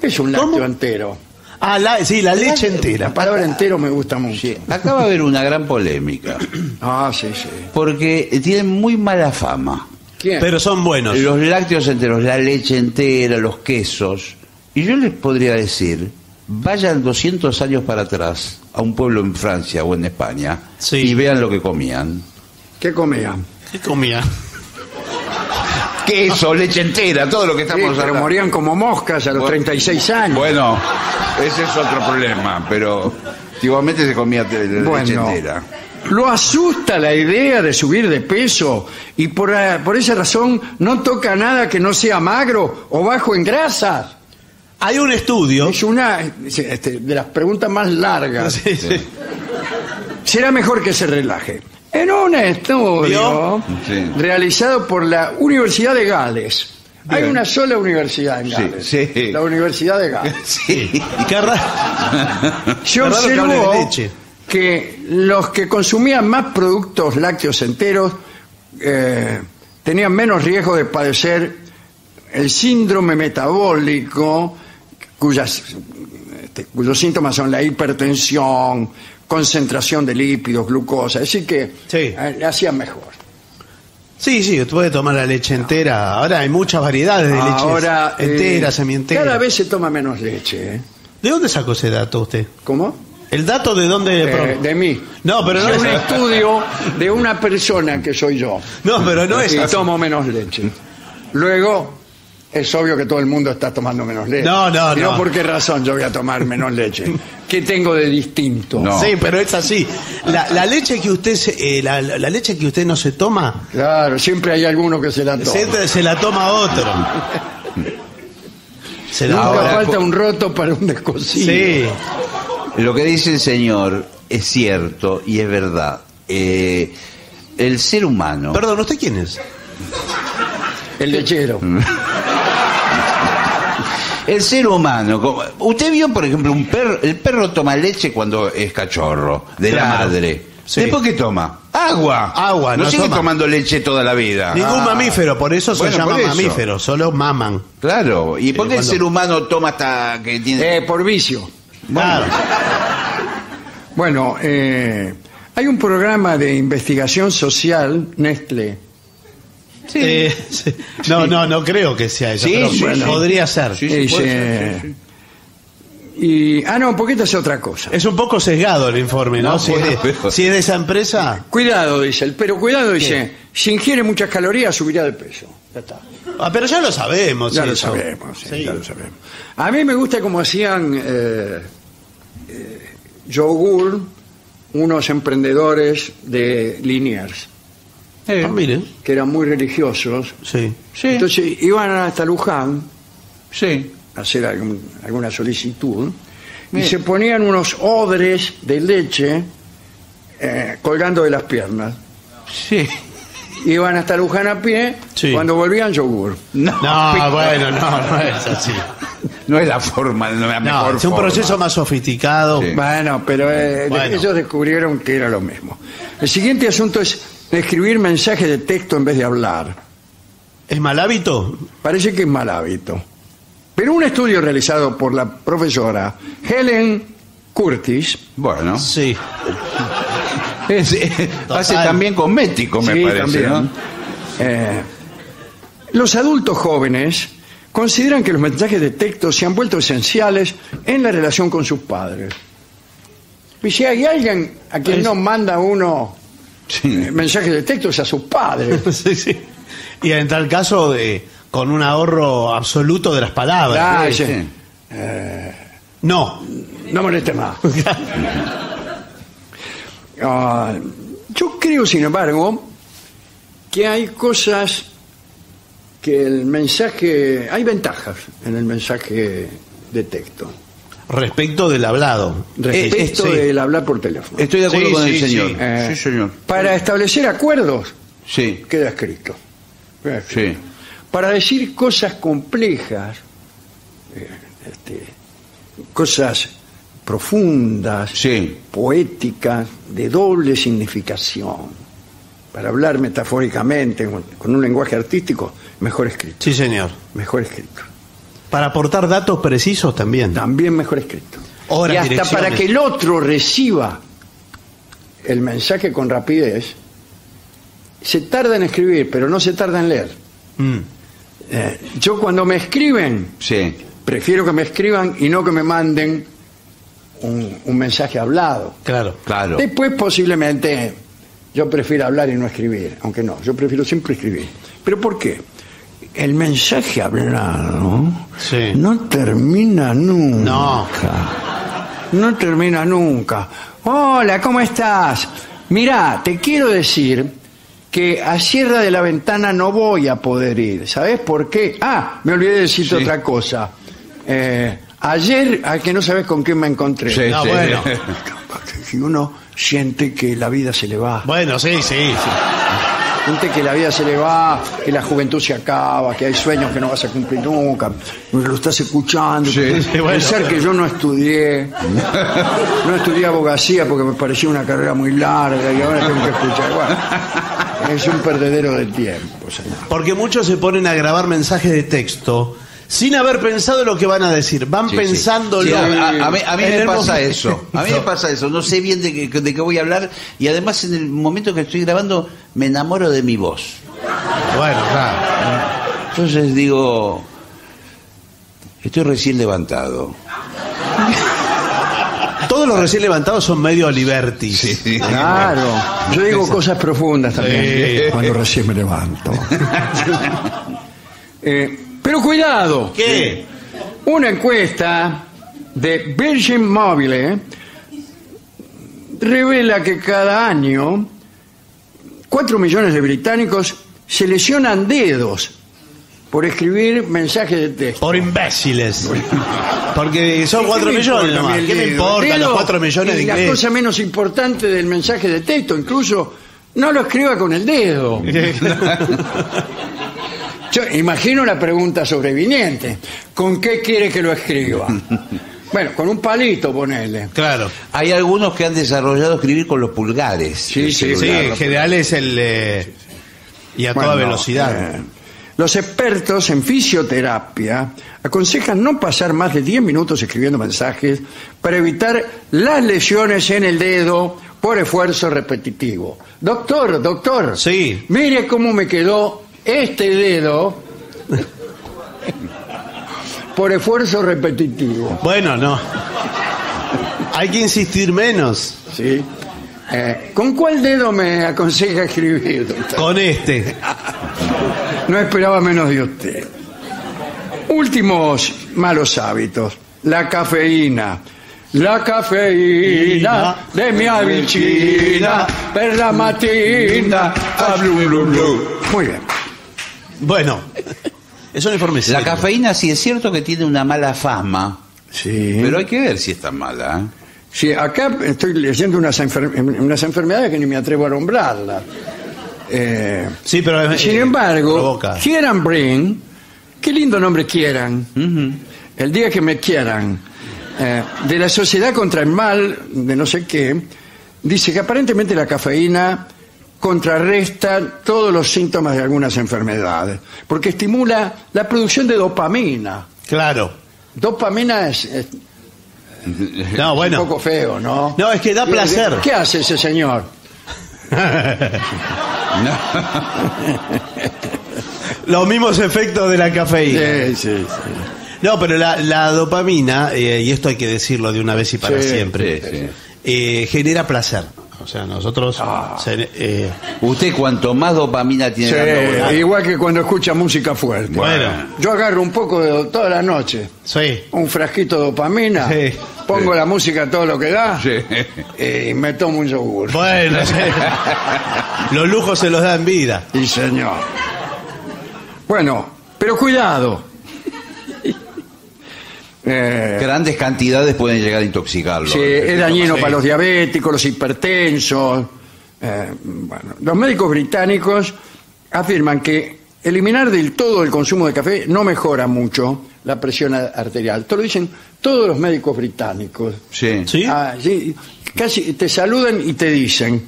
¿Qué es un lácteo ¿Cómo? entero? Ah, la, sí, la leche La entera. palabra entero me gusta mucho. Acá va a haber una gran polémica, Ah, sí, sí. porque tienen muy mala fama. ¿Quién? Pero son buenos. Los lácteos enteros, la leche entera, los quesos. Y yo les podría decir, vayan 200 años para atrás a un pueblo en Francia o en España Sí. y vean lo que comían. ¿Qué comían? ¿Qué comía? queso, leche entera, todo lo que Sí, estamos pero hablando. morían como moscas a los Bueno, 36 años. Bueno, ese es otro problema, pero igualmente se comía leche Bueno, entera. Lo asusta la idea de subir de peso y por, eh, por esa razón no toca nada que no sea magro o bajo en grasas. Hay un estudio. Es una este, de las preguntas más largas. Sí, sí. Será mejor que se relaje. En un estudio realizado por la Universidad de Gales. Hay una sola universidad en Gales. sí. La Universidad de Gales. Sí. Qué raro. Se Qué raro que leche. que los que consumían más productos lácteos enteros eh, tenían menos riesgo de padecer el síndrome metabólico, cuyas, este, cuyos síntomas son la hipertensión, concentración de lípidos, glucosa. Así que Sí. eh, le hacían mejor. Sí, sí, usted puede tomar la leche entera. Ahora hay muchas variedades de leches Ahora, eh, enteras, semienteras. cada vez se toma menos leche. ¿eh? ¿De dónde sacó ese dato usted? ¿Cómo? ¿El dato de dónde? Eh, de mí. No, pero no es un estudio de una persona que soy yo. No, pero no es y así. tomo menos leche. Luego, es obvio que todo el mundo está tomando menos leche. No, no, Pero no. ¿por qué razón yo voy a tomar menos leche? ¿Qué tengo de distinto? No. Sí, pero es así. La, la leche que usted se- eh, la, la leche que usted no se toma, Claro, siempre hay alguno que se la toma. se, se la toma otro. Se la Nunca Ahora, falta un roto para un descosido. Sí. Lo que dice el señor es cierto y es verdad. Eh, el ser humano. Perdón, ¿usted quién es? El lechero. Mm. El ser humano, como- usted vio, por ejemplo, un perro, el perro toma leche cuando es cachorro, de la Claro. madre. Sí. ¿Después qué toma? Agua. Agua, no, no sigue toma. tomando leche toda la vida. Ningún Ah. mamífero, por eso se Bueno, llama por eso. mamífero, solo maman. Claro. ¿Y por qué el cuando- ser humano toma hasta que tiene... Eh, por vicio. Claro. Bueno, eh, hay un programa de investigación social, Nestlé, Eh, sí. No, no, no creo que sea eso. Sí, pero sí, bueno, sí. podría ser. Sí, sí, Dice- puede ser, sí, sí. Y, ah, no, porque esta es otra cosa. Es un poco sesgado el informe, ¿no? No, si, bueno, es de, pero- si es de esa empresa. Cuidado, dice él, pero cuidado, dice, si ingiere muchas calorías subirá de peso. Ya está. Ah, pero ya lo sabemos. Ya lo sabemos, sí, Sí. ya lo sabemos. A mí me gusta como hacían eh, eh, yogur unos emprendedores de Liniers, Ah, mire. que eran muy religiosos. Sí. Entonces iban hasta Luján Sí. a hacer algún- alguna solicitud y se ponían unos odres de leche eh, colgando de las piernas. Sí. Iban hasta Luján a pie, Sí. cuando volvían yogur. No, No, bueno, no, no es así. no es la forma, no es la No, mejor es un forma. proceso más sofisticado. Sí. Bueno, pero eh, Bueno. ellos descubrieron que era lo mismo. El siguiente asunto es escribir mensajes de texto en vez de hablar. ¿Es mal hábito? Parece que es mal hábito. Pero un estudio realizado por la profesora Helen Curtis, Bueno. Sí. Es- eh, hace también cosmético, me Sí, parece, también. ¿no? eh, los adultos jóvenes consideran que los mensajes de texto se han vuelto esenciales en la relación con sus padres. Y si hay alguien a quien no manda uno Sí. eh, mensajes de texto es a sus padres. sí, sí. Y en tal caso, de, con un ahorro absoluto de las palabras. Ah, Sí, sí. sí. No. No moleste más. Ah, yo creo, sin embargo, que hay cosas que el mensaje... Hay ventajas en el mensaje de texto. Respecto del hablado. Respecto Eh, sí. del hablar por teléfono. Estoy de acuerdo Sí, con sí, el señor. sí. Eh, Sí, señor. Para establecer acuerdos, Sí, queda escrito. Queda escrito. sí. Para decir cosas complejas, eh, este, cosas profundas, Sí. poéticas, de doble significación. Para hablar metafóricamente, con, con un lenguaje artístico, mejor escrito. Sí, señor. Mejor escrito. Para aportar datos precisos también. También mejor escrito. Horas, y hasta para que el otro reciba el mensaje con rapidez, se tarda en escribir, pero no se tarda en leer. Mm. Eh, yo cuando me escriben, Sí. prefiero que me escriban y no que me manden un, un mensaje hablado. Claro. Claro. Después posiblemente yo prefiero hablar y no escribir, aunque no, yo prefiero siempre escribir. ¿Pero por qué? El mensaje hablado Sí. no termina nunca. No. No termina nunca. Hola, ¿cómo estás? Mirá, te quiero decir que a Sierra de la Ventana no voy a poder ir. ¿Sabes por qué? Ah, me olvidé de decirte Sí. otra cosa. Eh, ayer, a que no sabes con quién me encontré. Sí, No, sí. bueno. Si uno siente que la vida se le va, Bueno, sí, sí. sí. Siente que la vida se le va, que la juventud se acaba, que hay sueños que no vas a cumplir nunca, lo estás escuchando. Sí, sí, bueno, Pensar que yo no estudié, no estudié abogacía porque me parecía una carrera muy larga y ahora tengo que escuchar. Bueno, es un perdedero de tiempo, señor. Porque muchos se ponen a grabar mensajes de texto sin haber pensado lo que van a decir. Van Sí, sí. pensándolo. Sí, a, a- a mí, a mí en me pasa momento. eso. A mí me pasa eso. No sé bien de qué, de qué voy a hablar y además en el momento que estoy grabando me enamoro de mi voz. Bueno, claro. Entonces digo, estoy recién levantado. Todos los recién levantados son medio Liberty. Claro, yo digo cosas profundas también Sí. cuando recién me levanto. Eh, pero cuidado, ¿Qué? una encuesta de Virgin Mobile revela que cada año 4 millones de británicos se lesionan dedos por escribir mensajes de texto. Por imbéciles. Porque son ¿Qué 4 me millones nomás. ¿Qué me importa los dedo 4 millones de es La inglés? cosa menos importante del mensaje de texto, incluso no lo escriba con el dedo. Yo imagino la pregunta sobreviniente. ¿Con qué quiere que lo escriba? Bueno, con un palito ponele. claro. Hay algunos que han desarrollado escribir con los pulgares. Sí, Sí, en general es el. eh, y a toda Bueno, velocidad. eh, los expertos en fisioterapia aconsejan no pasar más de 10 minutos escribiendo mensajes para evitar las lesiones en el dedo por esfuerzo repetitivo. Doctor, doctor, Sí. mire cómo me quedó este dedo por esfuerzo repetitivo. Bueno, no. Hay que insistir menos ¿sí? Eh, ¿Con cuál dedo me aconseja escribir, doctor? con este. No esperaba menos de usted. Últimos malos hábitos. La cafeína. La cafeína de mi avicina per la mattina. a blu, blu, blu. Muy bien. Bueno, es un informe La cafeína sí es cierto que tiene una mala fama, Sí. pero hay que ver si es tan mala. ¿eh? Sí, acá estoy leyendo unas, enfer- unas enfermedades que ni me atrevo a nombrarlas. Eh, Sí, pero. eh, sin embargo, provoca. Kieran Brin, qué lindo nombre Kieran. El día que me quieran, eh, de la Sociedad contra el Mal, de no sé qué, dice que aparentemente la cafeína contrarresta todos los síntomas de algunas enfermedades, porque estimula la producción de dopamina. Claro. Dopamina es, es No, un bueno. poco feo, ¿no? No, es que da placer. ¿Qué hace ese señor? Los mismos efectos de la cafeína. Sí, sí, sí. No, pero la, la dopamina, eh, y esto hay que decirlo de una vez y para siempre, eh, genera placer. O sea, nosotros... Ah. se- eh, Usted cuanto más dopamina tiene Sí, dando vueltas- igual que cuando escucha música fuerte. Bueno. Yo agarro un poco de toda la noche, sí. un frasquito de dopamina, Sí. pongo la música todo lo que da Sí. y me tomo un yogur. Bueno, sí. los lujos se los da en vida. Sí, señor. Bueno, pero cuidado. Eh, Grandes cantidades pueden llegar a intoxicarlo. sí, es dañino Sí. para los diabéticos, los hipertensos. Eh, bueno, los médicos británicos afirman que eliminar del todo el consumo de café no mejora mucho la presión arterial. Esto lo dicen todos los médicos británicos. Sí. ¿Sí? Ah, sí, casi te saludan y te dicen.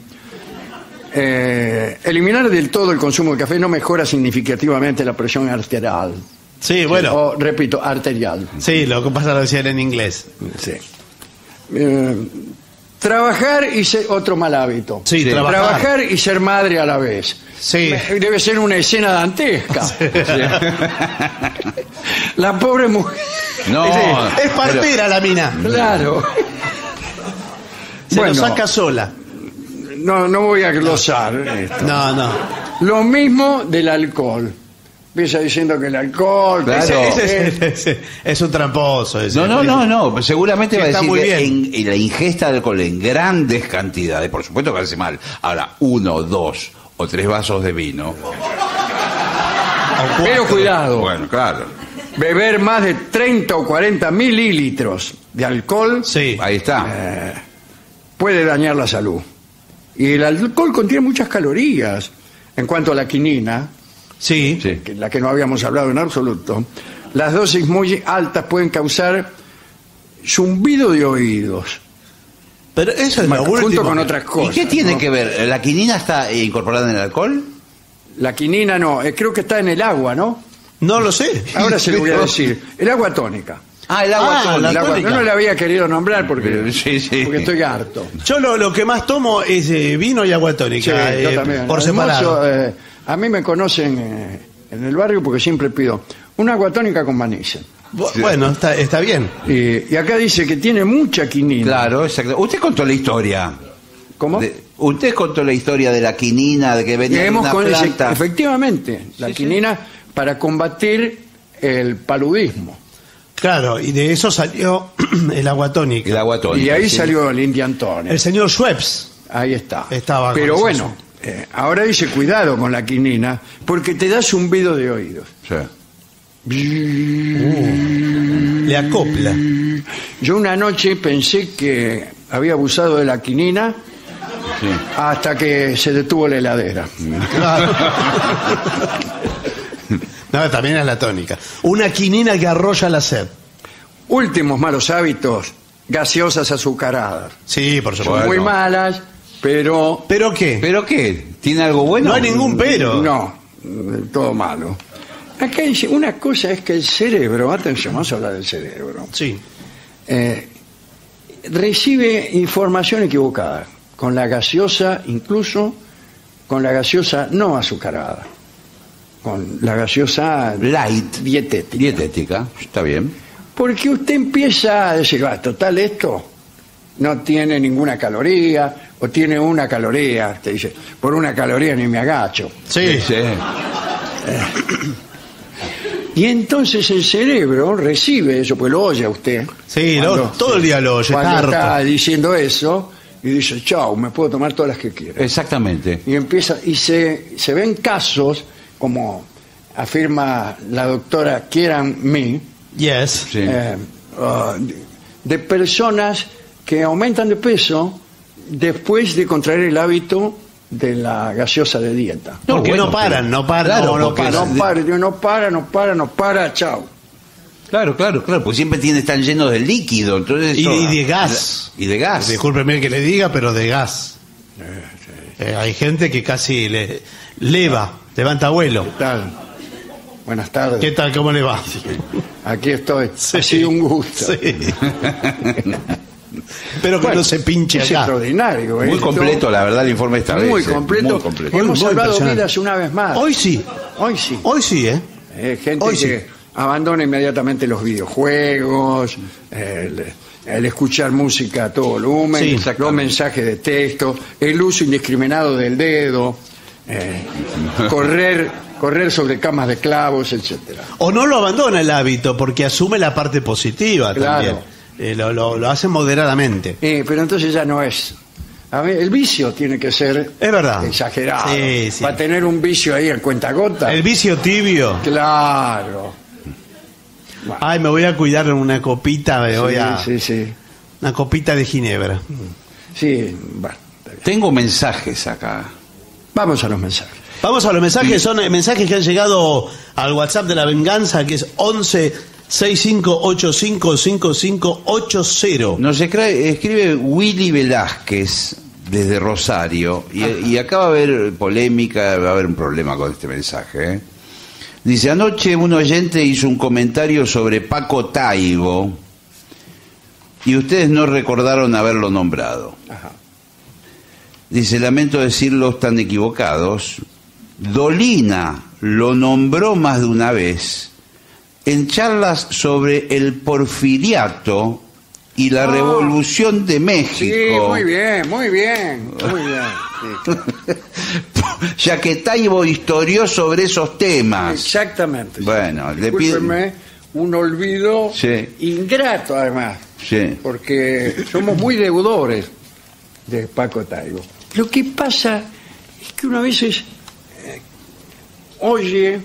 eh, eliminar del todo el consumo de café no mejora significativamente la presión arterial. Sí, bueno. O, repito, arterial. Sí, lo que pasa lo decían en inglés. Sí. Eh, trabajar y ser otro mal hábito. Sí, Sí. trabajar. y ser madre a la vez. Sí. Debe ser una escena dantesca. La pobre mujer. No, Es partera la mina. Claro. Se Bueno. lo saca sola. No, no voy a glosar esto. No, no. Lo mismo del alcohol. Empieza diciendo que el alcohol... Claro. que Ese- ese- ese- ese- es un tramposo. ese. No, no, no, no. Seguramente Sí, va a está decir muy que bien. en, en la ingesta de alcohol en grandes cantidades, por supuesto que hace mal. Ahora, uno, dos o tres vasos de vino. Pero cuidado, Bueno, claro. beber más de 30 o 40 mililitros de alcohol Sí. Ahí está. puede dañar la salud. Y el alcohol contiene muchas calorías. En cuanto a la quinina, Sí. Sí. que la que no habíamos hablado en absoluto, las dosis muy altas pueden causar zumbido de oídos, Pero eso es lo junto con otras ¿Y cosas. qué tiene ¿no? que ver? ¿La quinina está incorporada en el alcohol? La quinina no, eh, creo que está en el agua, ¿no? No lo sé. Ahora se lo voy a decir. El agua tónica. Ah, el agua Ah, tónica. la El agua- tónica. yo no la había querido nombrar porque, Sí, sí. porque estoy harto. Yo lo, lo que más tomo es eh, vino y agua Sí, tónica. yo eh, también. Por separado. eh, a mí me conocen eh, en el barrio porque siempre pido una agua tónica con manicen. Bu- Bueno, está, está bien. Y, y acá dice que tiene mucha quinina. Claro, exacto. Usted contó la historia. ¿Cómo? De- usted contó la historia de la quinina, de que venía de una con- planta. efectivamente, la Sí, sí. quinina para combatir el paludismo. Claro, y de eso salió el agua tónica. El agua tónica. y ahí sí. salió el Indian Tonic. El señor Schweppes. Ahí está. Estaba con Pero ese bueno, eh, ahora dice cuidado con la quinina porque te da zumbido de oídos. Sí. Le acopla. Yo una noche pensé que había abusado de la quinina Sí. hasta que se detuvo la heladera. No, también es la tónica. Una quinina que arrolla la sed. Últimos malos hábitos, gaseosas azucaradas. Sí, por Son supuesto. muy malas, pero ¿Pero qué? ¿Pero qué? ¿Tiene algo bueno? no hay ningún pero. no, todo malo. Acá dice, una cosa es que el cerebro, atención, vamos a hablar del cerebro, Sí. eh, recibe información equivocada, con la gaseosa, incluso con la gaseosa no azucarada, con la gaseosa Light. dietética. Dietética, está bien. Porque usted empieza a decir, va, total esto no tiene ninguna caloría, o tiene una caloría, te dice, por una caloría ni me agacho. Sí. Sí. Y entonces el cerebro recibe eso, pues lo oye a usted. Sí, lo- todo el día lo oye, Cuando está diciendo eso, y dice, chao, me puedo tomar todas las que quiera. Exactamente. Y empieza, y se, se ven casos, como afirma la doctora Kieran Me, Yes. Sí. eh, de- de personas que aumentan de peso después de contraer el hábito de la gaseosa de dieta. No, porque bueno, no paran, no paran, Claro, no, no porque paran. No para, no para, no para, no para, chao. Claro, claro, claro, pues siempre tiene, están llenos de líquido, entonces... Y- de gas. Y de gas. Discúlpeme que le diga, pero de gas. Eh, hay gente que casi le leva, levanta vuelo. ¿Qué tal? Buenas tardes. ¿Qué tal? ¿Cómo le va? Aquí estoy. Sí. Ha sido un gusto. Sí. Pero que Bueno, no se pinche es acá. extraordinario. Muy esto. completo, la verdad, el informe esta vez. Muy eh, completo. Muy completo. Hemos Muy salvado vidas una vez más. Hoy sí, Hoy sí. hoy sí, ¿eh? Eh, gente Hoy sí. que abandona inmediatamente los videojuegos, el, el escuchar música a todo volumen, Sí, los mensajes de texto, el uso indiscriminado del dedo, eh, correr, correr sobre camas de clavos, etcétera. O no lo abandona el hábito porque asume la parte positiva Claro. también. Eh, lo, lo- lo hace moderadamente. Eh, pero entonces ya no es. A ver, el vicio tiene que ser Es verdad. exagerado. Sí, sí. Para tener un vicio ahí en cuenta gota. El vicio tibio. Claro. Ay, me voy a cuidar en una copita, me voy sí, a... sí, sí. Una copita de ginebra. Sí, bueno. Tengo mensajes acá. Vamos a los mensajes. Vamos a los mensajes, son mensajes que han llegado al WhatsApp de la venganza, que es 11 65855580. Nos escri- escribe Willy Velázquez desde Rosario y, y acá va a haber polémica, va a haber un problema con este mensaje. ¿eh? Dice, anoche un oyente hizo un comentario sobre Paco Taibo y ustedes no recordaron haberlo nombrado. Ajá. Dice, lamento decirlo, están equivocados. Dolina lo nombró más de una vez en charlas sobre el porfiriato y la Revolución de México. Sí, muy bien, muy bien, muy bien. sí. ya que Taibo historió sobre esos temas. Exactamente. Bueno, le pido- un olvido Sí. ingrato además, Sí. porque somos muy deudores de Paco Taibo. Lo que pasa es que uno a veces eh, oye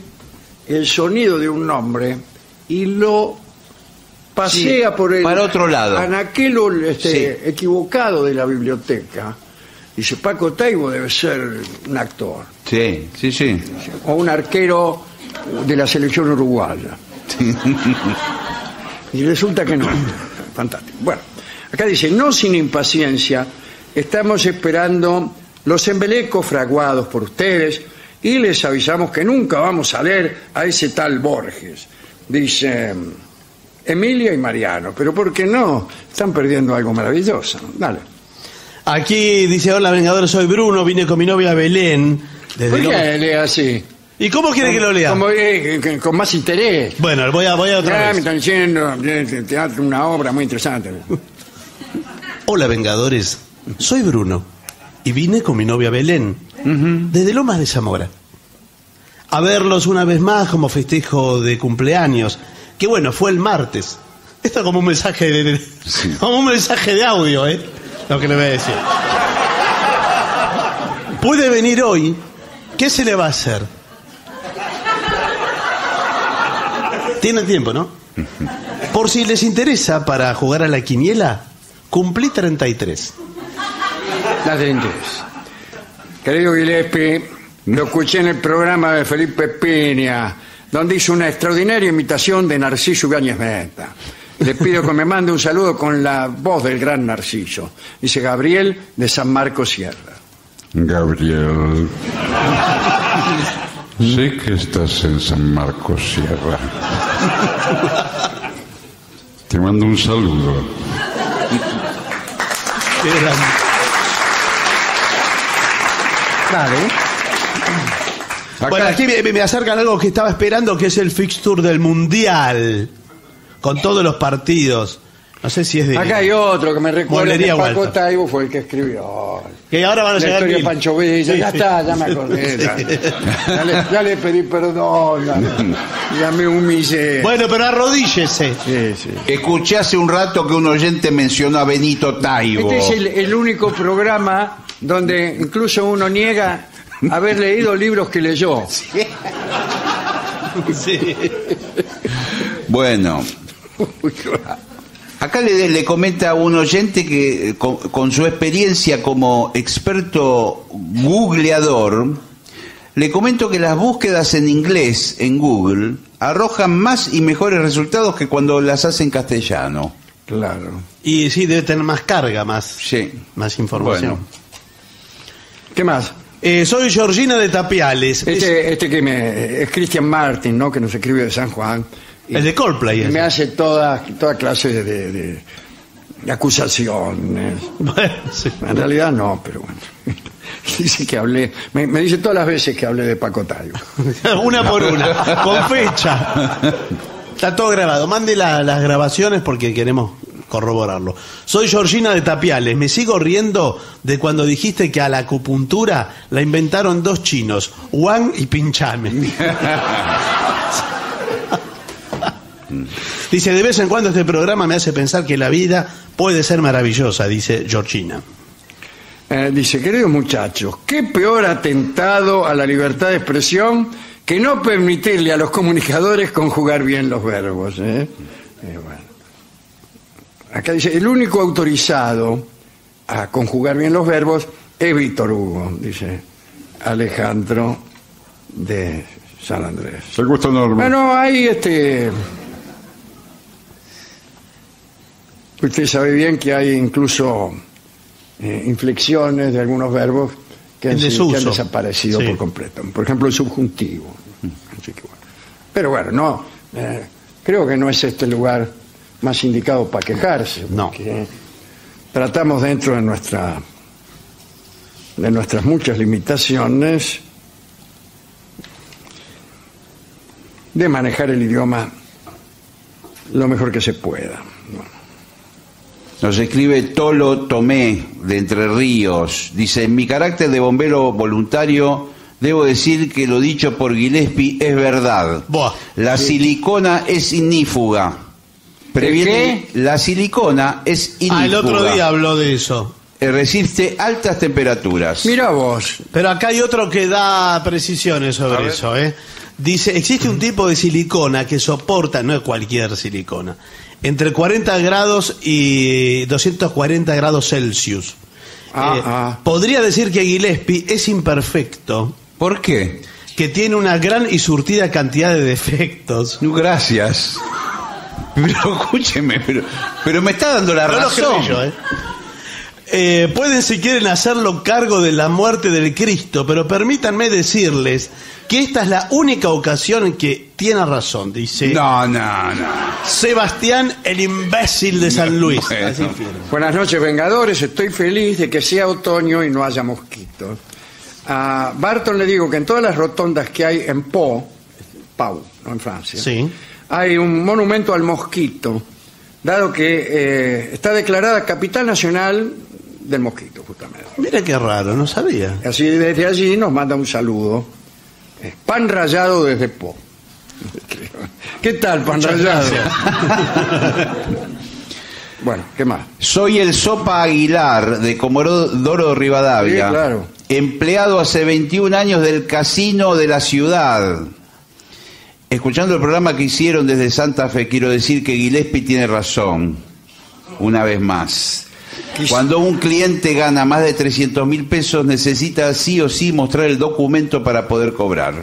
el sonido de un nombre y lo pasea Sí, por el para otro lado. anaquelo este, Sí. equivocado de la biblioteca. Dice, Paco Taibo debe ser un actor Sí, sí, sí. o un arquero de la selección uruguaya. y resulta que no. Fantástico. Bueno, acá dice, no sin impaciencia, estamos esperando los embelecos fraguados por ustedes y les avisamos que nunca vamos a leer a ese tal Borges. Dice Emilia y Mariano, pero ¿por qué no? Están perdiendo algo maravilloso. Dale. Aquí dice, hola Vengadores, soy Bruno, vine con mi novia Belén. Desde ¿Por qué lee así? ¿Y cómo quiere que lo lea? Como, eh, con más interés. Bueno, voy a, voy a otra Ya me vez. están diciendo, eh, teatro, una obra muy interesante. Hola Vengadores, soy Bruno y vine con mi novia Belén, desde Lomas de Zamora. A verlos una vez más como festejo de cumpleaños, que bueno, fue el martes. Esto es como un mensaje de, como un mensaje de audio, ¿eh? Lo que le voy a decir. Puede venir hoy, ¿qué se le va a hacer? Tienen tiempo, ¿no? Por si les interesa para jugar a la quiniela, cumplí 33. Nada de interés. Querido Gillespie, lo escuché en el programa de Felipe Piña, donde hizo una extraordinaria imitación de Narciso Ibáñez Meta. Le pido que me mande un saludo con la voz del gran Narciso. Dice Gabriel de San Marcos Sierra. Gabriel. Sé que estás en San Marcos Sierra. Te mando un saludo. Qué grande. Acá- Bueno, aquí me, me acercan algo que estaba esperando, que es el fixture del Mundial, con todos los partidos. No sé si es de... Acá hay otro que me recuerda que Paco. Taibo fue el que escribió. Que ahora van a La llegar historia de. Pancho Villa, Sí, ya sí. está, ya me acordé. Ya, Ya le, ya le pedí perdón, ya, ya me humillé. Bueno, pero arrodíllese. Sí, sí. Escuché hace un rato que un oyente mencionó a Benito Taibo. Este es el, el único programa donde incluso uno niega haber leído libros que leyó. Sí. Bueno, acá le, le comenta a un oyente que eh, con, con su experiencia como experto googleador, le comento que las búsquedas en inglés en Google arrojan más y mejores resultados que cuando las hace en castellano. Claro. Y sí, debe tener más carga, más, Sí. más información. Bueno. ¿Qué más? Eh, soy Georgina de Tapiales. Es Este, este que me es Christian Martin, ¿no? Que nos escribe de San Juan. Y- el de Coldplay. ese. me hace toda, toda clase de, de- de acusaciones. Bueno, sí. En realidad no, pero bueno. Dice que hablé, me, me dice todas las veces que hablé de Paco Taibo. una por una, con fecha. Está todo grabado. Mande la- las grabaciones porque queremos corroborarlo. Soy Georgina de Tapiales. Me sigo riendo de cuando dijiste que a la acupuntura la inventaron dos chinos, Wang y Pinchame. dice, de vez en cuando este programa me hace pensar que la vida puede ser maravillosa, dice Georgina. Eh, dice, queridos muchachos, qué peor atentado a la libertad de expresión que no permitirle a los comunicadores conjugar bien los verbos. ¿eh? Eh, bueno. Acá dice, el único autorizado a conjugar bien los verbos es Víctor Hugo, dice Alejandro de San Andrés. Se gusta enorme. Bueno, hay este. Usted sabe bien que hay incluso eh, inflexiones de algunos verbos que han, que desaparecido Sí. por completo. Por ejemplo, el subjuntivo. Así que bueno. Pero bueno, no. eh, creo que no es este el lugar más indicado para quejarse. No. tratamos dentro de nuestra de nuestras muchas limitaciones de manejar el idioma lo mejor que se pueda. Nos escribe Tolo Tomé de Entre Ríos. Dice, en mi carácter de bombero voluntario, debo decir que lo dicho por Gillespie es verdad. Buah. La silicona es inífuga. Previene, la silicona es inífuga. Ah, el otro día habló de eso. Eh, Resiste altas temperaturas. Mira vos, Pero acá hay otro que da precisiones sobre eso, ¿eh? Dice, existe un tipo de silicona que soporta, no es cualquier silicona, entre 40 grados y 240 grados Celsius. Ah, Eh, ah. Podría decir que Gillespie es imperfecto, ¿Por qué? que tiene una gran y surtida cantidad de defectos. No, Gracias. Pero escúcheme, pero, pero me está dando la No razón. yo, ¿eh? Eh, pueden si quieren hacerlo cargo de la muerte del Cristo, pero permítanme decirles que esta es la única ocasión en que tiene razón, dice No, no, no. Sebastián el imbécil de San Luis. Bueno. Así firma. buenas noches Vengadores, estoy feliz de que sea otoño y no haya mosquitos. A Barton le digo que en todas las rotondas que hay en Po, Pau, no en Francia, Sí. Hay un monumento al mosquito, dado que eh, está declarada capital nacional del mosquito, justamente. Mira qué raro, no sabía. Así desde allí nos manda un saludo. Eh, Pan rallado desde Po. ¿Qué tal, pan Muchas gracias. Bueno, ¿qué más? Soy el Sopa Aguilar de Comodoro Rivadavia. Sí, claro. Empleado hace 21 años del casino de la ciudad. Escuchando el programa que hicieron desde Santa Fe, quiero decir que Gillespie tiene razón. Una vez más. Cuando un cliente gana más de 300 mil pesos, necesita sí o sí mostrar el documento para poder cobrar.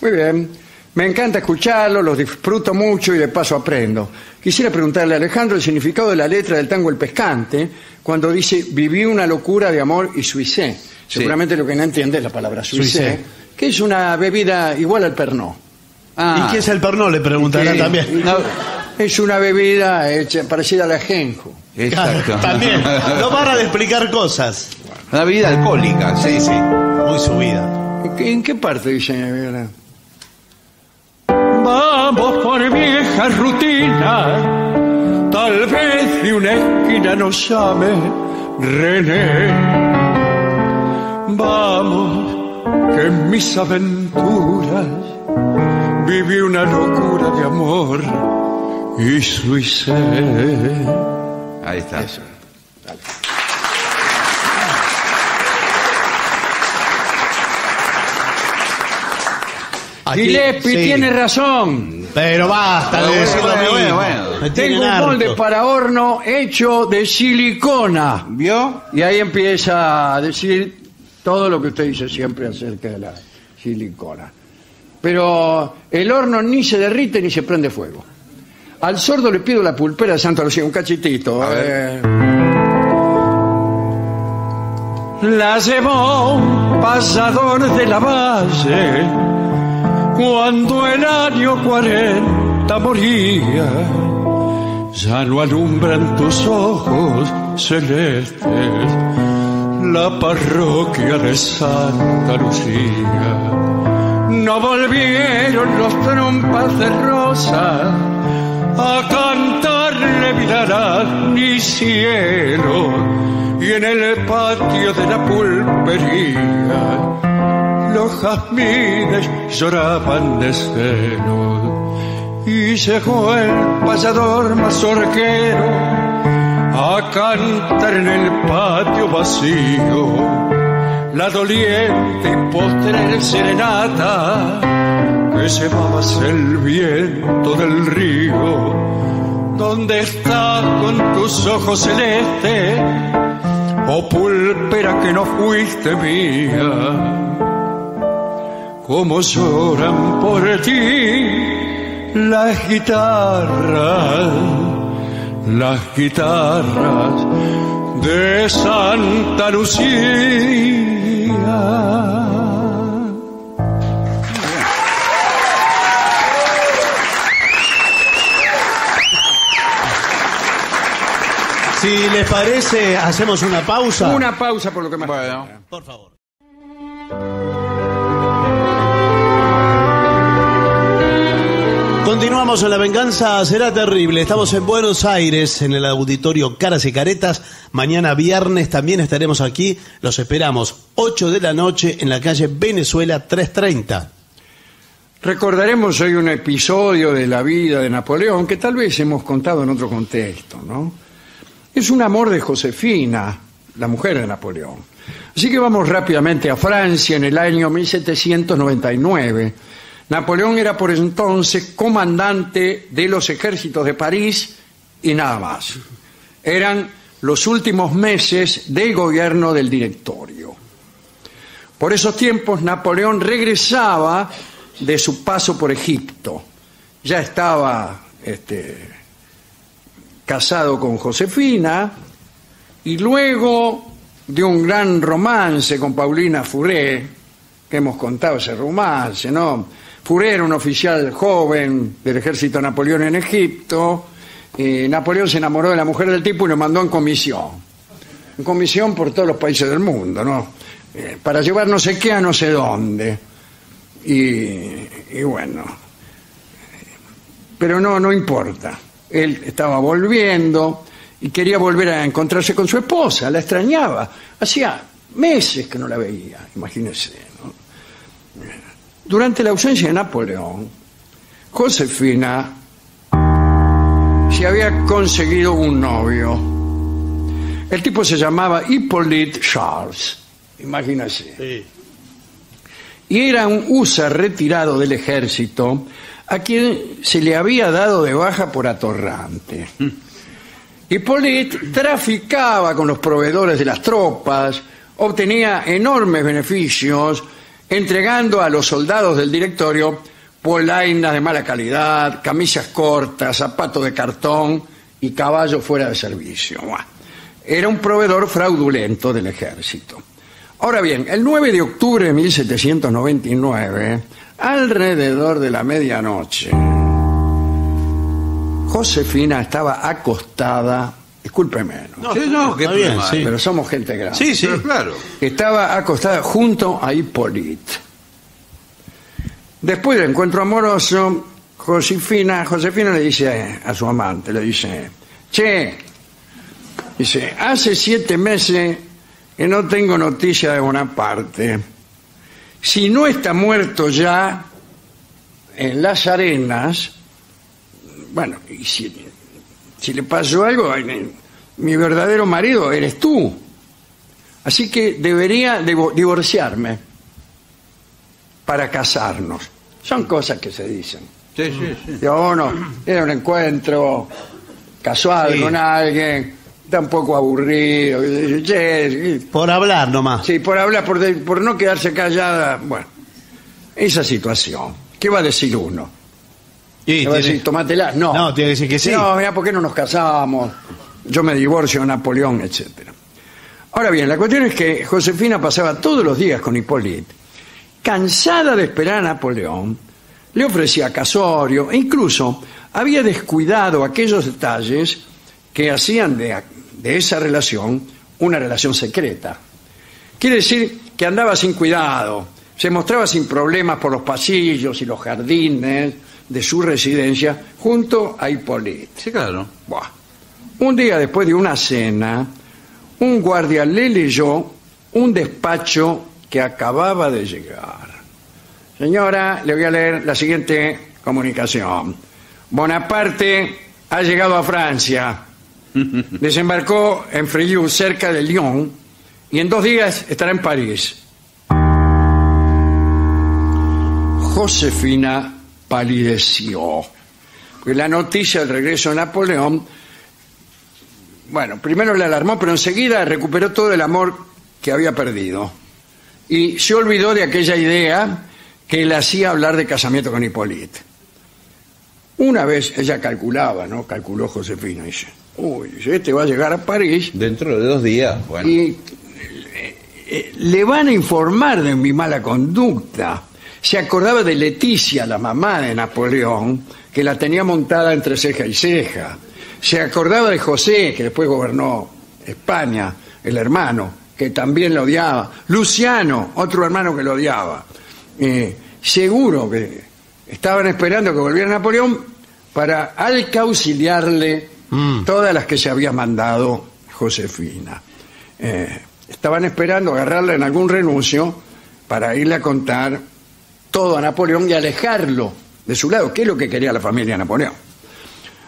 Muy bien. Me encanta escucharlo, los disfruto mucho y de paso aprendo. Quisiera preguntarle a Alejandro el significado de la letra del tango El Pescante cuando dice viví una locura de amor y suicé. Seguramente lo que no entiende es la palabra suicé, Suicé. que es una bebida igual al pernó. ¿Y qué es el perno? Le preguntará también. no, es una bebida hecha, parecida al ajenjo. Exacto. también. No para de explicar cosas. Una bebida alcohólica, sí, sí. Muy subida. ¿En qué, en qué parte dice? Vera? Vamos por vieja rutina, tal vez de una esquina nos llame René. Vamos, que en mis aventuras viví una locura de amor y suicé. Ahí está. Aquí- Gillespie sí. tiene razón. Pero basta de decir lo bueno, mismo. bueno, bueno. Me tienen Tengo un molde para horno hecho de silicona. ¿Vio? Y ahí empieza a decir todo lo que usted dice siempre acerca de la silicona. Pero el horno ni se derrite ni se prende fuego. Al sordo le pido la pulpera de Santa Lucía, un cachitito. A ver. eh. La llevó un pasador de la valle cuando el año 40 moría. Ya no alumbran tus ojos celestes la parroquia de Santa Lucía. No volvieron los trompas de rosa a cantarle mirarán ni cielo y en el patio de la pulpería los jazmines lloraban de celos y llegó el payador mazorquero a cantar en el patio vacío la doliente y postrer serenata que llevaba hacia el viento del río. ¿Dónde estás con tus ojos celestes? Oh pulpera que no fuiste mía. Cómo lloran por ti las guitarras, las guitarras de Santa Lucía. Si les parece, hacemos una pausa. Una pausa por lo que más. Por favor. Continuamos en La Venganza Será Terrible. Estamos en Buenos Aires, en el auditorio Caras y Caretas. Mañana viernes también estaremos aquí. Los esperamos 8 de la noche en la calle Venezuela 330. Recordaremos hoy un episodio de la vida de Napoleón que tal vez hemos contado en otro contexto, ¿no? Es un amor de Josefina, la mujer de Napoleón. Así que vamos rápidamente a Francia en el año 1799. Napoleón era por entonces comandante de los ejércitos de París y nada más. Eran los últimos meses del gobierno del directorio. Por esos tiempos Napoleón regresaba de su paso por Egipto. Ya estaba este, casado con Josefina y luego de un gran romance con Paulina Furé, que hemos contado ese romance, ¿no? Furé era un oficial joven del ejército de Napoleón en Egipto. y Napoleón se enamoró de la mujer del tipo y lo mandó en comisión. En comisión por todos los países del mundo, ¿no? Eh, para llevar no sé qué a no sé dónde. Y, y bueno. Pero no, no importa. Él estaba volviendo y quería volver a encontrarse con su esposa, la extrañaba. Hacía meses que no la veía, imagínense. ¿no? Durante la ausencia de Napoleón, Josefina se había conseguido un novio. El tipo se llamaba Hippolyte Charles, imagínense. Y era un USA retirado del ejército a quien se le había dado de baja por atorrante. Hippolyte traficaba con los proveedores de las tropas, obtenía enormes beneficios, entregando a los soldados del directorio polainas de mala calidad, camisas cortas, zapatos de cartón y caballos fuera de servicio. Era un proveedor fraudulento del ejército. Ahora bien, el 9 de octubre de 1799, alrededor de la medianoche, Josefina estaba acostada, discúlpeme, ¿no? Sí, no, qué está bien, sí. pero somos gente grande. Sí, sí. Claro. Estaba acostada junto a Hippolyte. Después del encuentro amoroso, Josefina, Josefina le dice a su amante, le dice, che, dice, hace siete meses que no tengo noticia de Bonaparte. Si no está muerto ya en las arenas, bueno, y si, si le pasó algo, mi verdadero marido eres tú. Así que debería divo- divorciarme para casarnos. Son cosas que se dicen. Sí, sí, sí. Yo no, era un encuentro casual Sí. con alguien, tampoco aburrido. y dice, "Che, Por hablar nomás. Sí, por hablar, por, de- por no quedarse callada. Bueno, esa situación. ¿Qué va a decir uno? Y ¿Qué va a decir? No. No, tiene que decir que sí. No, mira, ¿por qué no nos casamos? Yo me divorcio Napoleón, etcétera. Ahora bien, la cuestión es que Josefina pasaba todos los días con Hipólito. Cansada de esperar a Napoleón, le ofrecía casorio e incluso había descuidado aquellos detalles que hacían de, de esa relación una relación secreta. Quiere decir que andaba sin cuidado, se mostraba sin problemas por los pasillos y los jardines de su residencia junto a Hipólito. Sí, claro. Buah. Un día después de una cena, un guardia le leyó un despacho que acababa de llegar. Señora, le voy a leer la siguiente comunicación. Bonaparte ha llegado a Francia. Desembarcó en Frejus, cerca de Lyon, y en dos días estará en París. Josefina palideció. Porque la noticia del regreso de Napoleón, bueno, primero le alarmó, pero enseguida recuperó todo el amor que había perdido. Y se olvidó de aquella idea que le hacía hablar de casamiento con Hipólito. Una vez ella calculaba, ¿no? Calculó Josefina, dice, uy, este va a llegar a París Dentro de dos días, bueno. y eh, eh, le van a informar de mi mala conducta. Se acordaba de Leticia, la mamá de Napoleón, que la tenía montada entre ceja y ceja. Se acordaba de José, que después gobernó España, el hermano, que también lo odiaba. Luciano, otro hermano que lo odiaba. Eh, seguro que estaban esperando que volviera Napoleón para alcauciliarle Mm. todas las que se había mandado Josefina. Eh, estaban esperando agarrarla en algún renuncio para irle a contar todo a Napoleón y alejarlo de su lado, que es lo que quería la familia Napoleón.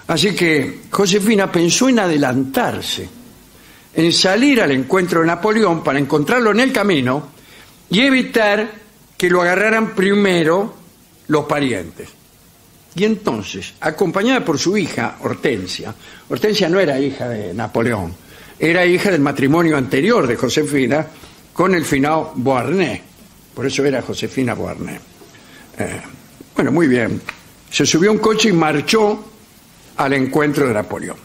Así que Josefina pensó en adelantarse, en salir al encuentro de Napoleón para encontrarlo en el camino y evitar que lo agarraran primero los parientes. Y entonces, acompañada por su hija Hortensia, Hortensia no era hija de Napoleón, era hija del matrimonio anterior de Josefina con el finado Beauharnais, por eso era Josefina Beauharnais. Eh, bueno, muy bien. Se subió a un coche y marchó al encuentro de Napoleón.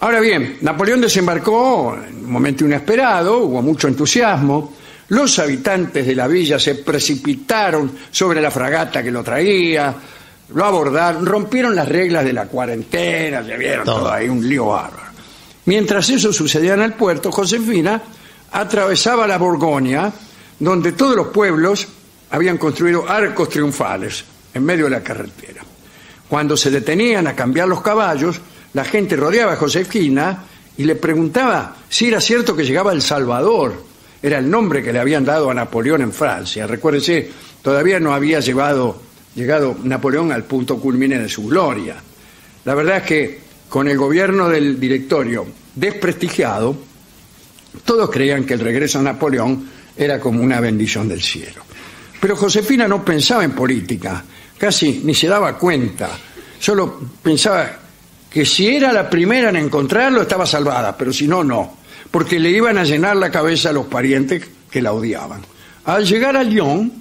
Ahora bien, Napoleón desembarcó en un momento inesperado, hubo mucho entusiasmo. Los habitantes de la villa se precipitaron sobre la fragata que lo traía, lo abordaron, rompieron las reglas de la cuarentena, se vieron todo, Todo. ahí, un lío bárbaro. Mientras eso sucedía en el puerto, Josefina atravesaba la Borgoña, donde todos los pueblos habían construido arcos triunfales en medio de la carretera. Cuando se detenían a cambiar los caballos, la gente rodeaba a Josefina y le preguntaba si era cierto que llegaba El Salvador. Era el nombre que le habían dado a Napoleón en Francia. Recuérdese, todavía no había llegado Napoleón al punto culmine de su gloria. La verdad es que con el gobierno del directorio desprestigiado, todos creían que el regreso a Napoleón era como una bendición del cielo. Pero Josefina no pensaba en política, casi ni se daba cuenta. Solo pensaba que si era la primera en encontrarlo estaba salvada, pero si no, no, porque le iban a llenar la cabeza a los parientes que la odiaban. Al llegar a Lyon,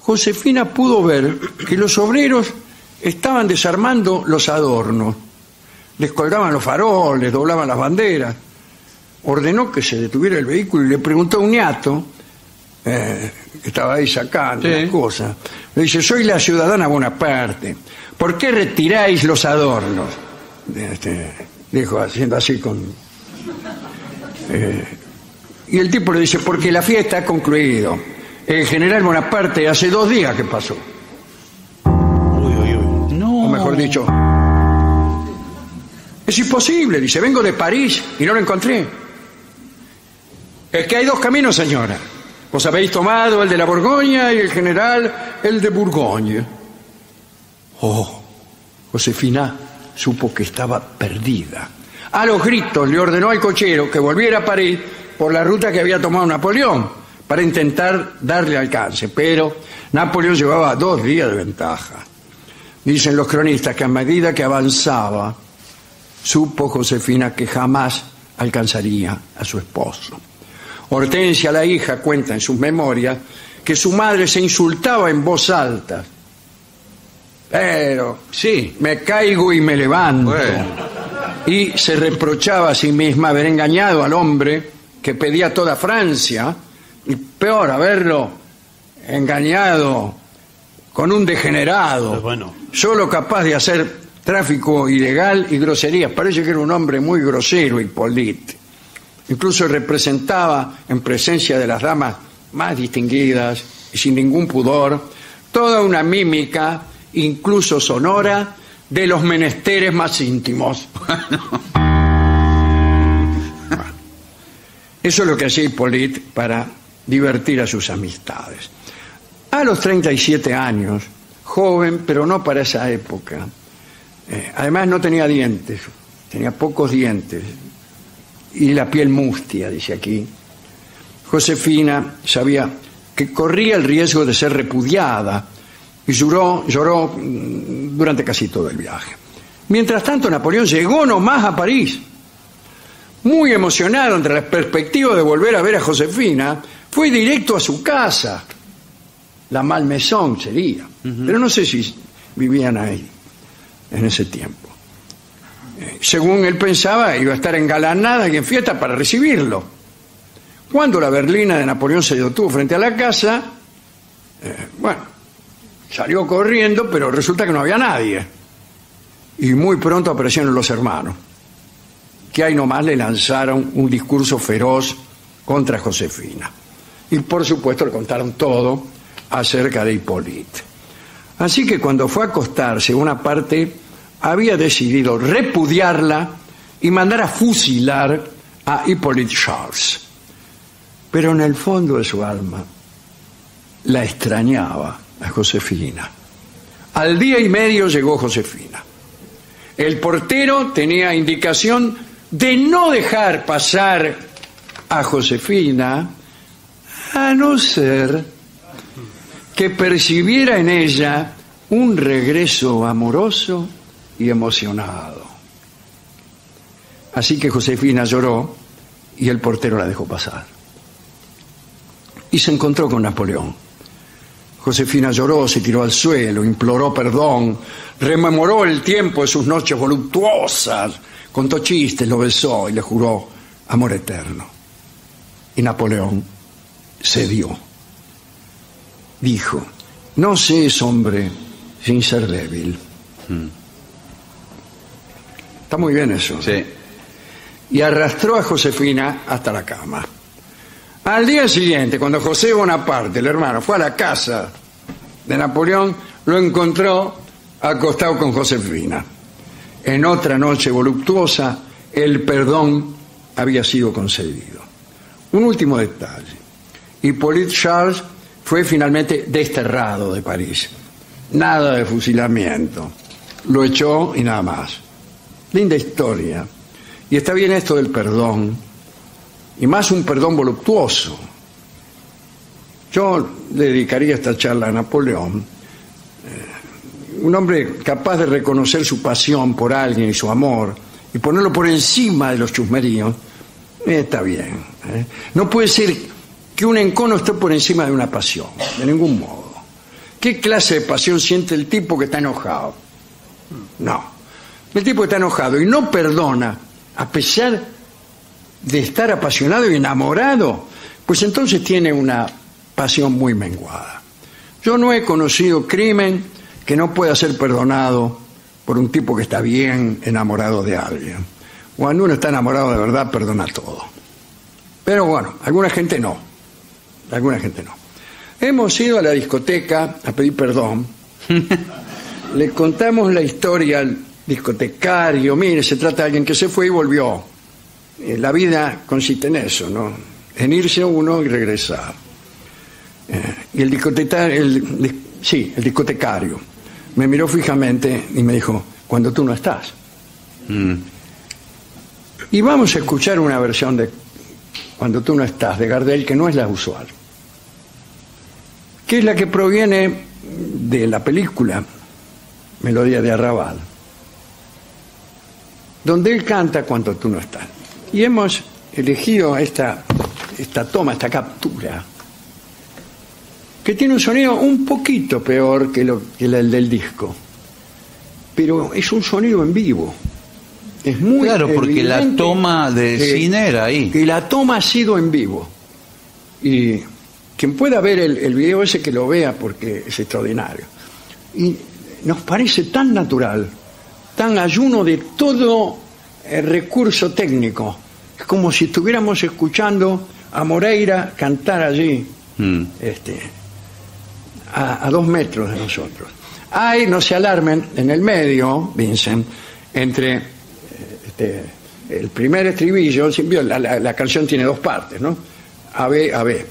Josefina pudo ver que los obreros estaban desarmando los adornos, les colgaban los faroles, doblaban las banderas. Ordenó que se detuviera el vehículo y le preguntó a un ñato, eh, que estaba ahí sacando Sí. las cosas, le dice, soy la ciudadana Bonaparte, ¿por qué retiráis los adornos? Este, dijo haciendo así con... eh, y el tipo le dice, porque la fiesta ha concluido. El general Bonaparte hace dos días que pasó. Uy, uy, uy. No. o mejor dicho, es imposible, dice, vengo de París y no lo encontré. Es que hay dos caminos, señora. Vos habéis tomado el de la Borgoña y el general el de Bourgogne. Oh, Josefina supo que estaba perdida. A los gritos le ordenó al cochero que volviera a París por la ruta que había tomado Napoleón para intentar darle alcance, pero Napoleón llevaba dos días de ventaja. Dicen los cronistas que a medida que avanzaba, supo Josefina que jamás alcanzaría a su esposo. Hortensia, la hija, cuenta en sus memorias que su madre se insultaba en voz alta. Pero, sí, me caigo y me levanto. Bueno. Y se reprochaba a sí misma haber engañado al hombre que pedía toda Francia, y peor, haberlo engañado con un degenerado Pues bueno. solo capaz de hacer tráfico ilegal y groserías. Parece que era un hombre muy grosero, Hippolyte. Incluso representaba, en presencia de las damas más distinguidas y sin ningún pudor, toda una mímica, incluso sonora, de los menesteres más íntimos. Eso es lo que hacía Hippolyte para divertir a sus amistades. A los 37 años, joven, pero no para esa época, eh, además no tenía dientes, tenía pocos dientes y la piel mustia, dice aquí. Josefina sabía que corría el riesgo de ser repudiada y lloró, lloró mm, durante casi todo el viaje. Mientras tanto, Napoleón llegó nomás a París. Muy emocionado entre la perspectiva de volver a ver a Josefina, fue directo a su casa. La Malmaison sería. Pero no sé si vivían ahí en ese tiempo. Según él pensaba, iba a estar engalanada y en fiesta para recibirlo. Cuando la berlina de Napoleón se detuvo frente a la casa, eh, bueno, salió corriendo, pero resulta que no había nadie. Y muy pronto aparecieron los hermanos, que ahí nomás le lanzaron un discurso feroz contra Josefina. Y por supuesto le contaron todo acerca de Hipólite. Así que cuando fue a acostarse, una parte había decidido repudiarla y mandar a fusilar a Hippolyte Charles. Pero en el fondo de su alma la extrañaba a Josefina. Al día y medio llegó Josefina. El portero tenía indicación de no dejar pasar a Josefina a no ser que percibiera en ella un regreso amoroso y emocionado. Así que Josefina lloró y el portero la dejó pasar. Y se encontró con Napoleón. Josefina lloró, se tiró al suelo, imploró perdón, rememoró el tiempo de sus noches voluptuosas, contó chistes, lo besó y le juró amor eterno. Y Napoleón cedió. Dijo, no se es hombre sin ser débil. Está muy bien eso. Sí. Y arrastró a Josefina hasta la cama. Al día siguiente, cuando José Bonaparte, el hermano, fue a la casa de Napoleón, lo encontró acostado con Josefina. En otra noche voluptuosa, el perdón había sido concedido. Un último detalle. Hippolyte Charles fue finalmente desterrado de París. Nada de fusilamiento. Lo echó y nada más. Linda historia. Y está bien esto del perdón. Y más un perdón voluptuoso. Yo le dedicaría esta charla a Napoleón. Eh, un hombre capaz de reconocer su pasión por alguien y su amor y ponerlo por encima de los chusmeríos. eh, está bien. ¿eh? No puede ser que un encono esté por encima de una pasión, de ningún modo. ¿Qué clase de pasión siente el tipo que está enojado? No. El tipo está enojado y no perdona, a pesar de estar apasionado y enamorado, pues entonces tiene una pasión muy menguada. Yo no he conocido crimen que no pueda ser perdonado por un tipo que está bien enamorado de alguien. Cuando uno está enamorado de verdad, perdona todo. Pero bueno, alguna gente no. Alguna gente no. Hemos ido a la discoteca a pedir perdón. Le contamos la historia al discotecario. Mire, se trata de alguien que se fue y volvió. Eh, La vida consiste en eso, ¿no? En irse uno y regresar. Eh, y el discotecario, el, sí, el discotecario, me miró fijamente y me dijo, cuando tú no estás. Y vamos a escuchar una versión de Cuando tú no estás, de Gardel, que no es la usual, que es la que proviene de la película Melodía de Arrabal, donde él canta Cuando tú no estás. Y hemos elegido esta, esta toma, esta captura, que tiene un sonido un poquito peor que, lo, que el del disco, pero es un sonido en vivo. Es muy Claro, porque la toma de que- cine era ahí. que la toma ha sido en vivo. Y quien pueda ver el, el video ese que lo vea porque es extraordinario. Y nos parece tan natural, tan ayuno de todo el recurso técnico. Es como si estuviéramos escuchando a Moreira cantar allí, Mm. este, a, a dos metros de nosotros. Hay, no se alarmen, en el medio, Vincent, entre este, el primer estribillo, la- la canción tiene dos partes, ¿no? A, B, A, B.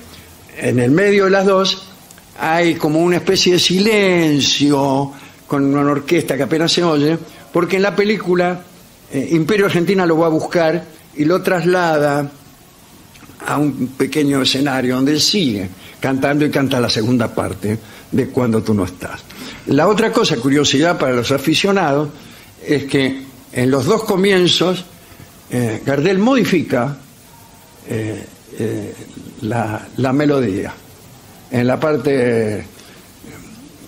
En el medio de las dos hay como una especie de silencio con una orquesta que apenas se oye, porque en la película eh, Imperio Argentina lo va a buscar y lo traslada a un pequeño escenario donde él sigue cantando y canta la segunda parte de Cuando tú no estás. La otra cosa, curiosidad para los aficionados, es que en los dos comienzos eh, Gardel modifica eh, la, melodía. En la parte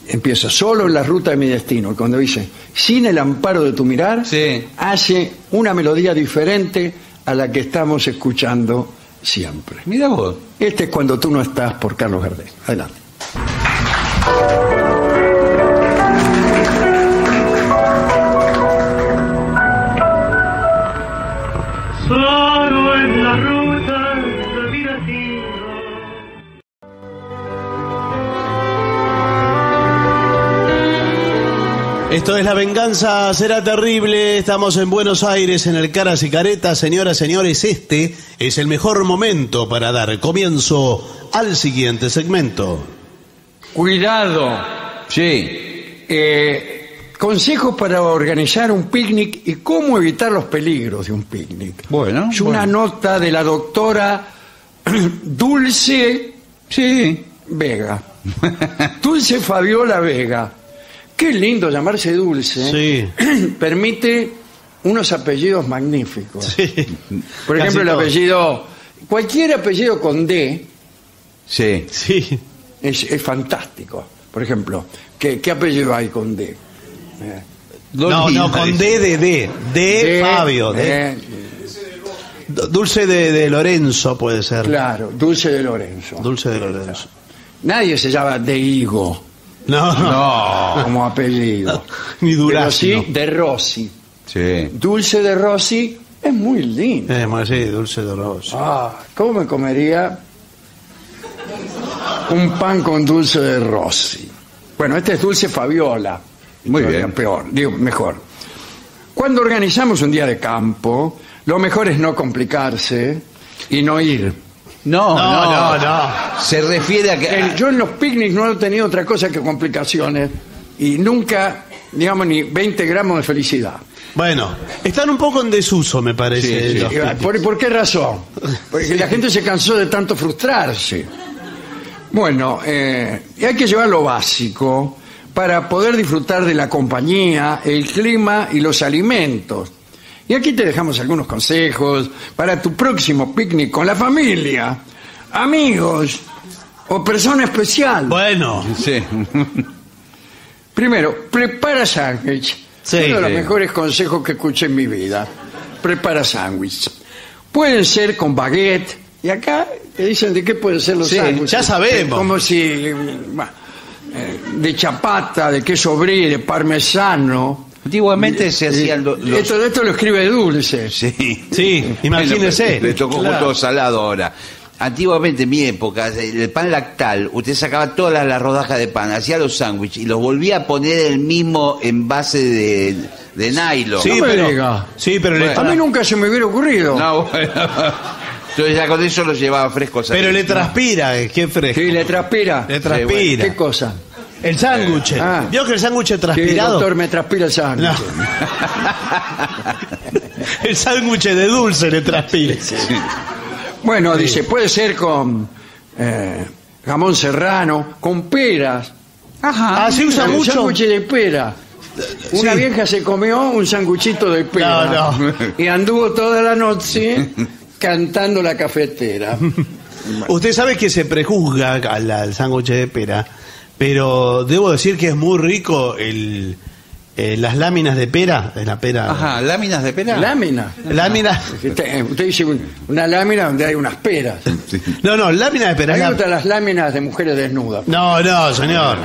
empieza solo en la ruta de mi destino, y cuando dice sin el amparo de tu mirar, Sí. hace una melodía diferente a la que estamos escuchando siempre. Mira vos. Este es cuando tú no estás por Carlos Gardel. Adelante. Esto es La Venganza Será Terrible. Estamos en Buenos Aires en el Caras y Caretas. Señoras, señores, este es el mejor momento para dar comienzo al siguiente segmento. Cuidado. Sí. Eh, consejos para organizar un picnic y cómo evitar los peligros de un picnic. Bueno, Es una bueno. nota de la doctora Dulce Sí. Vega. Dulce Fabiola Vega. Qué lindo llamarse Dulce. Sí. Permite unos apellidos magníficos. Sí. Por Casi ejemplo, el todo. apellido, cualquier apellido con D Sí. Sí. es, es fantástico. Por ejemplo, ¿qué, qué apellido hay con D? No, no, con D de D. D, D, Fabio. D. eh, Dulce de, de Lorenzo puede ser. claro, Dulce de Lorenzo. Dulce de Lorenzo. Nadie se llama de Higo No, no. como apellido. Ni Pero Durazno. sí de Rossi. Sí. Dulce de Rossi es muy lindo. Eh, bueno, sí, Dulce de Lorenzo. Ah, ¿cómo me comería un pan con dulce de Rossi? Bueno, este es dulce Fabiola. Muy bien. Peor, digo, mejor. Cuando organizamos un día de campo, lo mejor es no complicarse y no ir. No, no, No, no. Se refiere a que. Yo en los picnics no he tenido otra cosa que complicaciones y nunca, digamos, ni 20 gramos de felicidad. Bueno, están un poco en desuso, me parece. Sí, sí. los Eh, ¿Por, por qué razón? Porque la gente se cansó de tanto frustrarse. Bueno, eh, y hay que llevar lo básico para poder disfrutar de la compañía, el clima y los alimentos. Y aquí te dejamos algunos consejos para tu próximo picnic con la familia, amigos o persona especial. Bueno, Sí. Primero, prepara sándwich. Sí, Uno de los sí. mejores consejos que escuché en mi vida. Prepara sándwich. Pueden ser con baguette. Y acá te dicen de qué pueden ser los Sí, sándwiches. ya sabemos. Como si... bah, eh, De chapata, de queso brie, de parmesano. Antiguamente se hacían lo- los. Esto, esto lo escribe Dulce. Sí. sí, imagínese. Le tocó Claro. justo salado ahora. Antiguamente, en mi época, el pan lactal, usted sacaba todas las, las rodajas de pan, hacía los sándwiches y los volvía a poner en el mismo envase de, de nylon. Sí, No me pero, diga. sí, pero, le, A mí nunca se me hubiera ocurrido. No, bueno. Entonces ya con eso los llevaba frescos. pero ahí. le transpira, eh, qué fresco. Sí, le transpira. Le transpira. ¿Qué cosa? El sándwich. Ah. ¿Vio que el sándwich Sí, transpirado? doctor, me transpira el sándwich. No. el sándwich de dulce le transpira. Bueno, dice, puede ser con eh, jamón serrano, con peras. Ajá. Ah, se usa Un mucho. sándwich de pera. Una Sí. vieja se comió un sanguchito de pera. No, no. Y anduvo toda la noche cantando la cafetera. Usted sabe que se prejuzga al, al sándwich de pera, pero debo decir que es muy rico el, eh, las láminas de pera, de la pera. Ajá, láminas de pera. Lámina. Láminas. Usted, eh, usted dice un- una lámina donde hay unas peras. No, no, láminas de pera. la- gustan las láminas de mujeres desnudas, No, no, señor.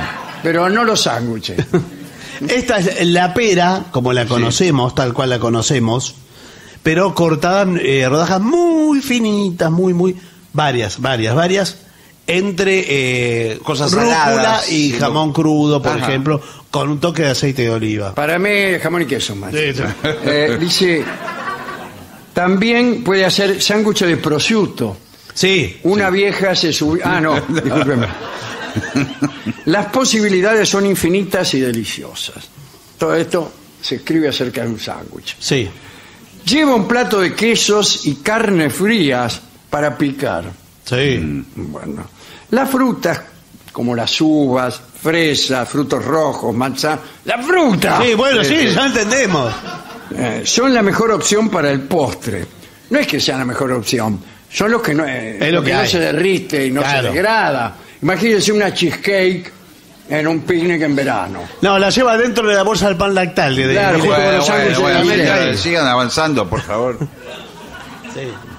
pero no los sándwiches. Esta es la pera, como la conocemos, tal cual la conocemos, pero cortada en eh, rodajas muy finitas, muy, muy, varias, varias, varias, entre eh, Cosas rúcula saladas, y jamón crudo, por Ajá. ejemplo, con un toque de aceite de oliva. Para mí, jamón y queso, más. Sí, sí. Eh, dice, también puede hacer sándwich de prosciutto. Sí, Una vieja se subió... Ah, no, discúlpeme. Las posibilidades son infinitas y deliciosas. Todo esto se escribe acerca de un sándwich. sí. Lleva un plato de quesos y carnes frías para picar. Sí. Bueno, las frutas, como las uvas, fresas, frutos rojos, manzana... ¡La fruta! Sí, bueno, sí, Eh, ya entendemos. eh, son la mejor opción para el postre. No es que sean la mejor opción, son los que no, eh, Es lo que no hay. se derrite y no Claro. se degrada. Imagínense una cheesecake en un picnic en verano. No, la lleva dentro de la bolsa del pan lactal. de- de- Claro, de- de América. sigan, sigan avanzando, por favor.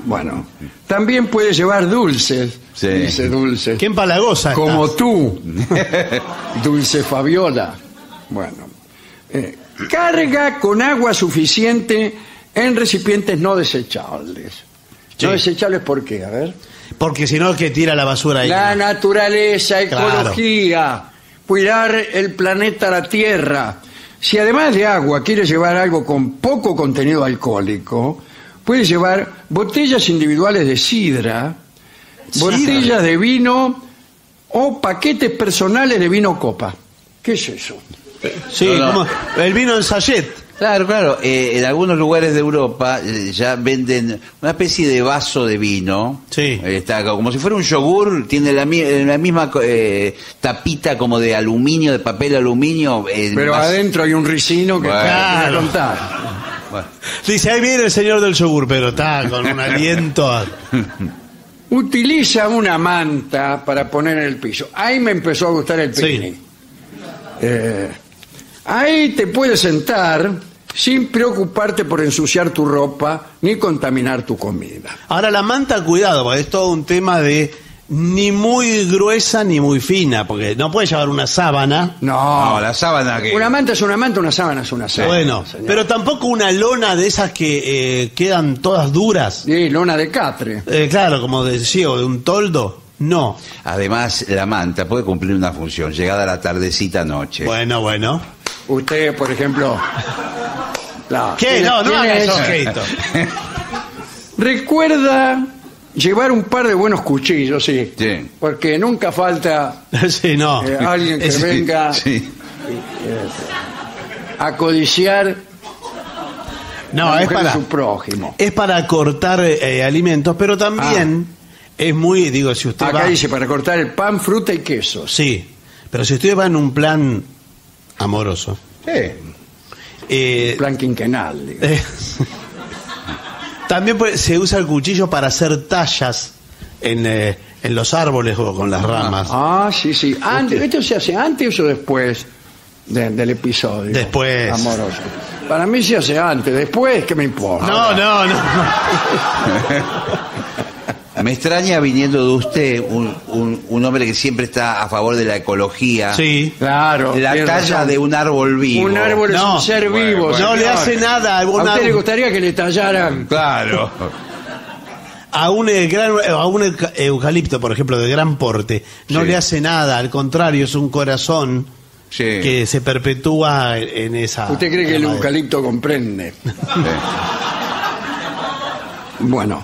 Bueno, también puede llevar dulces, Sí. dice dulces, Qué empalagosa. como tú, dulce Fabiola. Bueno, eh, carga con agua suficiente en recipientes no desechables. Sí. No desechables, ¿por qué? A ver. Porque si no, que tira la basura ahí. La naturaleza, Claro. ecología, cuidar el planeta, la Tierra. Si además de agua quiere llevar algo con poco contenido alcohólico, puede llevar botellas individuales de sidra, botellas de vino o paquetes personales de vino copa. ¿Qué es eso? Sí, No, no. como el vino en sachet. Claro, claro. eh, en algunos lugares de Europa eh, ya venden una especie de vaso de vino. Sí. Eh, Está como si fuera un yogur, tiene la, mi- eh, la misma eh, tapita como de aluminio, de papel aluminio. eh, Pero adentro hay un ricino que Bueno. a Claro. contar. Bueno, Dice, ahí viene el señor del yogur, pero está con un aliento. a- Utiliza una manta para poner en el piso. Ahí me empezó a gustar el Sí. picnic. Eh, ahí te puedes sentar sin preocuparte por ensuciar tu ropa ni contaminar tu comida. Ahora, la manta, cuidado, porque es todo un tema de ni muy gruesa ni muy fina, porque no puedes llevar una sábana. No, no, la sábana que. una manta es una manta, una sábana es una sábana. Bueno, señor. pero tampoco una lona de esas que eh, quedan todas duras. Sí, lona de catre. Eh, claro, como decía, o de un toldo. No. Además, la manta puede cumplir una función, llegada la tardecita noche. Bueno, bueno. Usted, por ejemplo... la- ¿Qué? No, no esa- objeto. Recuerda llevar un par de buenos cuchillos, sí. Sí. Porque nunca falta sí, no. eh, alguien que venga Sí. a codiciar No, la es para, su prójimo. es para cortar eh, alimentos, pero también es muy, digo, si usted Ah. Acá va... dice para cortar el pan, fruta y quesos. Sí, pero si usted va en un plan amoroso, eh, Plan quinquenal. digo. eh, también se usa el cuchillo para hacer tallas en, eh, en los árboles o con las ramas. Ah, sí, sí. Antes, ¿Esto se hace antes o después de- del episodio? Después. Amoroso. Para mí se hace antes. Después, ¿qué me importa? No, no, no. Me extraña viniendo de usted, un, un- un hombre que siempre está a favor de la ecología. Sí. Claro. La talla razón. de un árbol vivo. Un árbol es No. un ser Bueno, vivo. bueno. No le hace nada a ¿A un usted le gustaría que le tallaran? Claro. A un, eh, gran- a un euca- eucalipto, por ejemplo, de gran porte, no Sí. le hace nada, al contrario, es un corazón Sí. que se perpetúa en esa. ¿Usted cree que el eucalipto comprende? Sí. Bueno,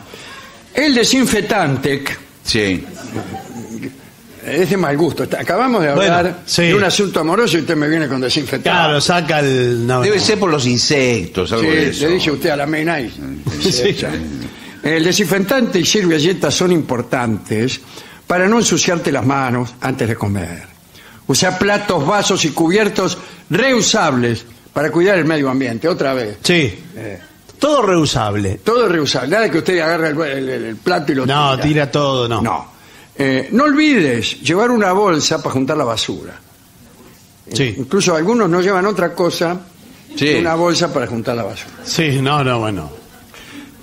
el desinfetante Sí. es de mal gusto. Acabamos de Bueno, hablar sí. de un asunto amoroso y usted me viene con desinfetante. Claro, saca el. no, Debe no. ser por los insectos, algo Sí, de eso. le dice usted a la mena y Sí. echa. El desinfectante y servilletas son importantes para no ensuciarte las manos antes de comer. Usa platos, vasos y cubiertos reusables para cuidar el medio ambiente. Otra vez. Sí. Eh, Todo reusable. todo reusable. Nada que usted agarre el, el- el- plato y lo No, tira. tira todo, no. No. Eh, no olvides llevar una bolsa para juntar la basura. Sí. Incluso algunos no llevan otra cosa Sí. que una bolsa para juntar la basura. Sí, no, no, bueno.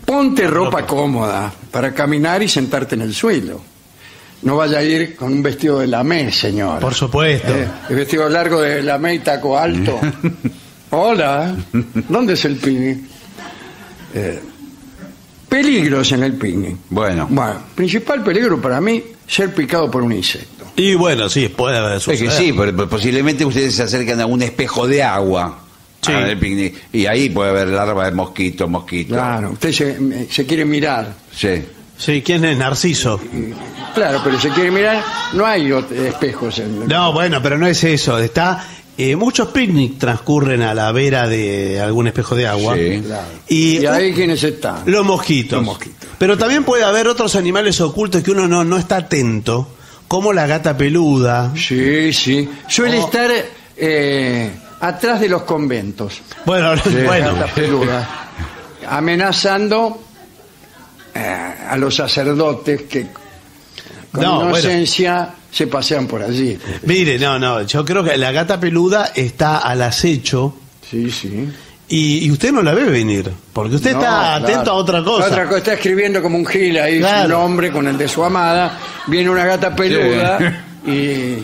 Ponte ropa cómoda para caminar y sentarte en el suelo. No vaya a ir con un vestido de lamé, señor. Por supuesto. Eh, el vestido largo de lamé y taco alto. Hola, ¿dónde es el picnic? Eh, peligros en el picnic. Bueno. Bueno, principal peligro para mí, ser picado por un insecto. Y bueno, sí, puede haber Es que suceder. sí, pero- pero posiblemente ustedes se acercan a un espejo de agua. Sí. el picnic, y ahí puede haber larva de mosquito, mosquito. Claro, usted se, se quiere mirar. Sí. Sí, ¿quién es Narciso? Claro, pero se quiere mirar, no hay espejos en No, bueno, pero no es eso. Está. Eh, muchos picnic transcurren a la vera de algún espejo de agua. Sí. Claro. Y, ¿Y ahí quiénes están? Los mosquitos. Los mosquitos. Pero también puede haber otros animales ocultos que uno no, no está atento, como la gata peluda. Sí, sí. Suele estar eh, atrás de los conventos. Bueno, bueno. Gata peluda, amenazando eh, a los sacerdotes que con No, bueno. Se pasean por allí. Mire, no, no, yo creo que la gata peluda está al acecho Sí, sí. y, y usted no la ve venir, porque usted No, está claro. atento a otra cosa. Otra cosa, está escribiendo como un gil ahí Claro. su nombre con el de su amada. Viene una gata peluda y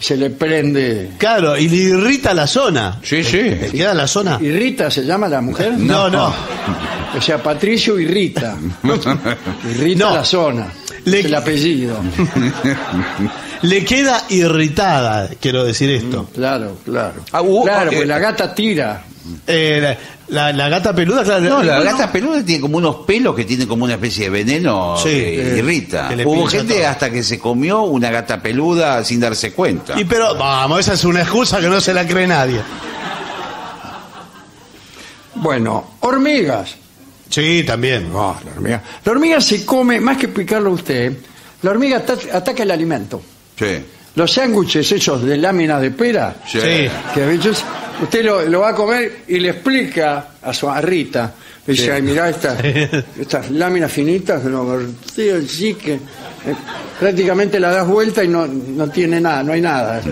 se le prende. Claro, y le irrita la zona. Sí, sí. Le queda la zona. ¿Y Rita se llama la mujer? No, no. O sea, Patricio. Irrita No. la zona. Le- Es el apellido. le queda irritada, quiero decir esto. Claro, claro. Ah, claro, eh, pues la gata tira. Eh, la, la- la gata peluda, claro. No, la bueno, gata peluda tiene como unos pelos que tienen como una especie de veneno Sí, que eh, irrita. que Hubo gente todo. hasta que se comió una gata peluda sin darse cuenta. Y pero, vamos, esa es una excusa que no se la cree nadie. Bueno, hormigas. Sí, también. Ah, la hormiga. La hormiga se come, más que picarlo a usted, la hormiga ata- ataca el alimento. Sí. Los sándwiches esos de láminas de pera, Sí. Sí. que a veces usted lo, lo va a comer y le explica a su a Rita, le dice, Sí. ay, mirá estas, estas láminas finitas, lo sí, sí que eh, prácticamente la das vuelta y no, no tiene nada, no hay nada.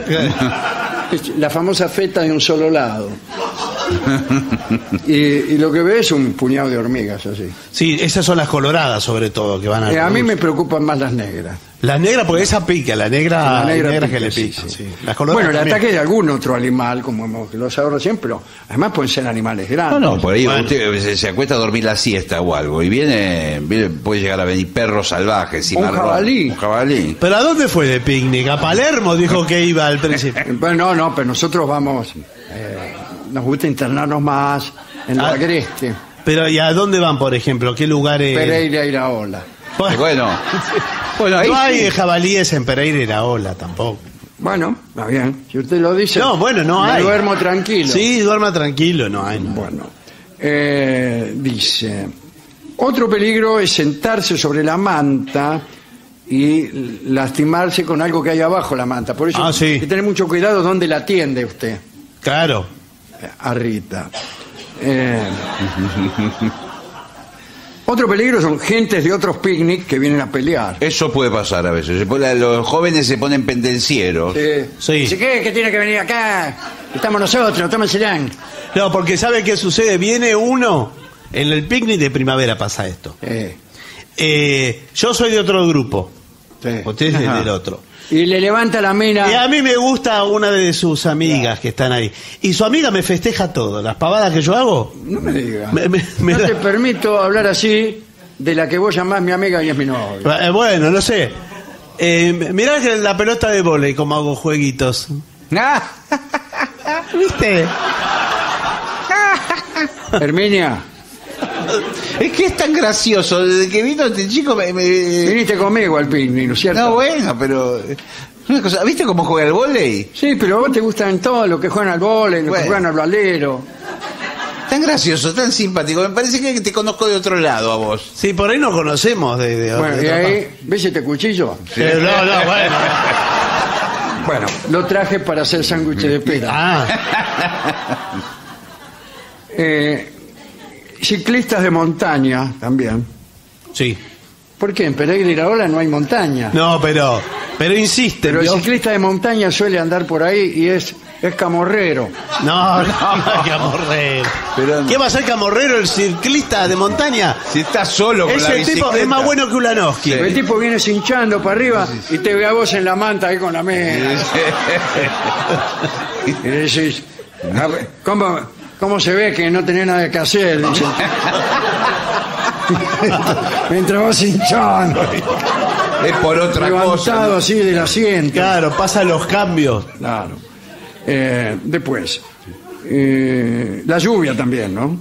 Es la famosa feta de un solo lado. Y, y lo que ve es un puñado de hormigas así. Sí, esas son las coloradas sobre todo que van a... Eh, a mí me preocupan más las negras. La negra, porque esa pica, la negra, La negra pica, que le sí, pican. sí. sí. Las Bueno, el también. ataque de algún otro animal, como hemos lo sabrá siempre, pero además pueden ser animales grandes. No, no, por ahí Bueno. usted se, se acuesta a dormir la siesta o algo y viene, viene- puede llegar a venir perros salvajes. Un cimarrones, jabalí. Un jabalí. ¿Pero a dónde fue de picnic? A Palermo dijo que iba al principio. Bueno, no, no, pero nosotros vamos, eh, nos gusta internarnos más en lo Ah. agreste. Pero ¿y a dónde van, por ejemplo? ¿Qué lugares? Pereira Iraola. Bueno, Bueno, bueno ahí no hay sí. jabalíes en Pereira y la ola tampoco. Bueno, está bien. Si usted lo dice, No, bueno, no me hay. duermo tranquilo. Sí, duerma tranquilo, no hay. no. Bueno, eh, dice, otro peligro es sentarse sobre la manta y lastimarse con algo que hay abajo la manta. Por eso Ah, sí. hay que tener mucho cuidado donde la atiende usted. Claro. a Rita. Eh, otro peligro son gentes de otros picnic que vienen a pelear. Eso puede pasar a veces. Se pone- los jóvenes se ponen pendencieros. Eh, Sí. Dice, ¿qué? ¿Qué tiene que venir acá? Estamos nosotros, tómensela. No, porque ¿sabe qué sucede? Viene uno, en el picnic de primavera pasa esto. Eh, Eh, yo soy de otro grupo, sí. usted es Ajá. del otro. Y le levanta la mina. Y a mí me gusta una de sus amigas que están ahí. Y su amiga me festeja todo. Las pavadas que yo hago. No me diga. Me- me- me no da- te permito hablar así de la que vos llamás mi amiga y es mi novia. Eh, Bueno, no sé. Eh, mirá que la pelota de volei, como hago jueguitos. Ah, ¿Viste? Herminia, es que es tan gracioso. Desde que vino este chico me... me- viniste conmigo al picnic, ¿no es cierto? No, bueno, pero... Una cosa, ¿Viste cómo juega el volei? Sí, pero a vos te gustan todos los que juegan al vóley, los que juegan al balero. Tan gracioso, tan simpático. Me parece que te conozco de otro lado a vos. Sí, por ahí nos conocemos de, de- Bueno, de y ahí, ¿ves este cuchillo? Eh, no, no, bueno. Bueno, lo traje para hacer sándwiches de pera. Ah, Eh, ciclistas de montaña también. sí. ¿Por qué? En Pereira y Iraola no hay montaña. No, pero, pero insiste. Pero el ciclista de montaña suele andar por ahí y es, es camorrero. No, no, camorrero. Pero- ¿Qué va a ser camorrero el ciclista de montaña? Si estás solo con la Ese tipo es más bueno que Ulanowski. El tipo viene cinchando para arriba y te ve a vos en la manta ahí con la mena. Y le decís, "A ver, ¿cómo, ¿cómo se ve que no tenía nada que hacer? Dice. Mientras vas hinchando, Es por otra levantado cosa. así del asiento. Claro, pasa los cambios. Claro. Eh, después, eh, la lluvia también, ¿no?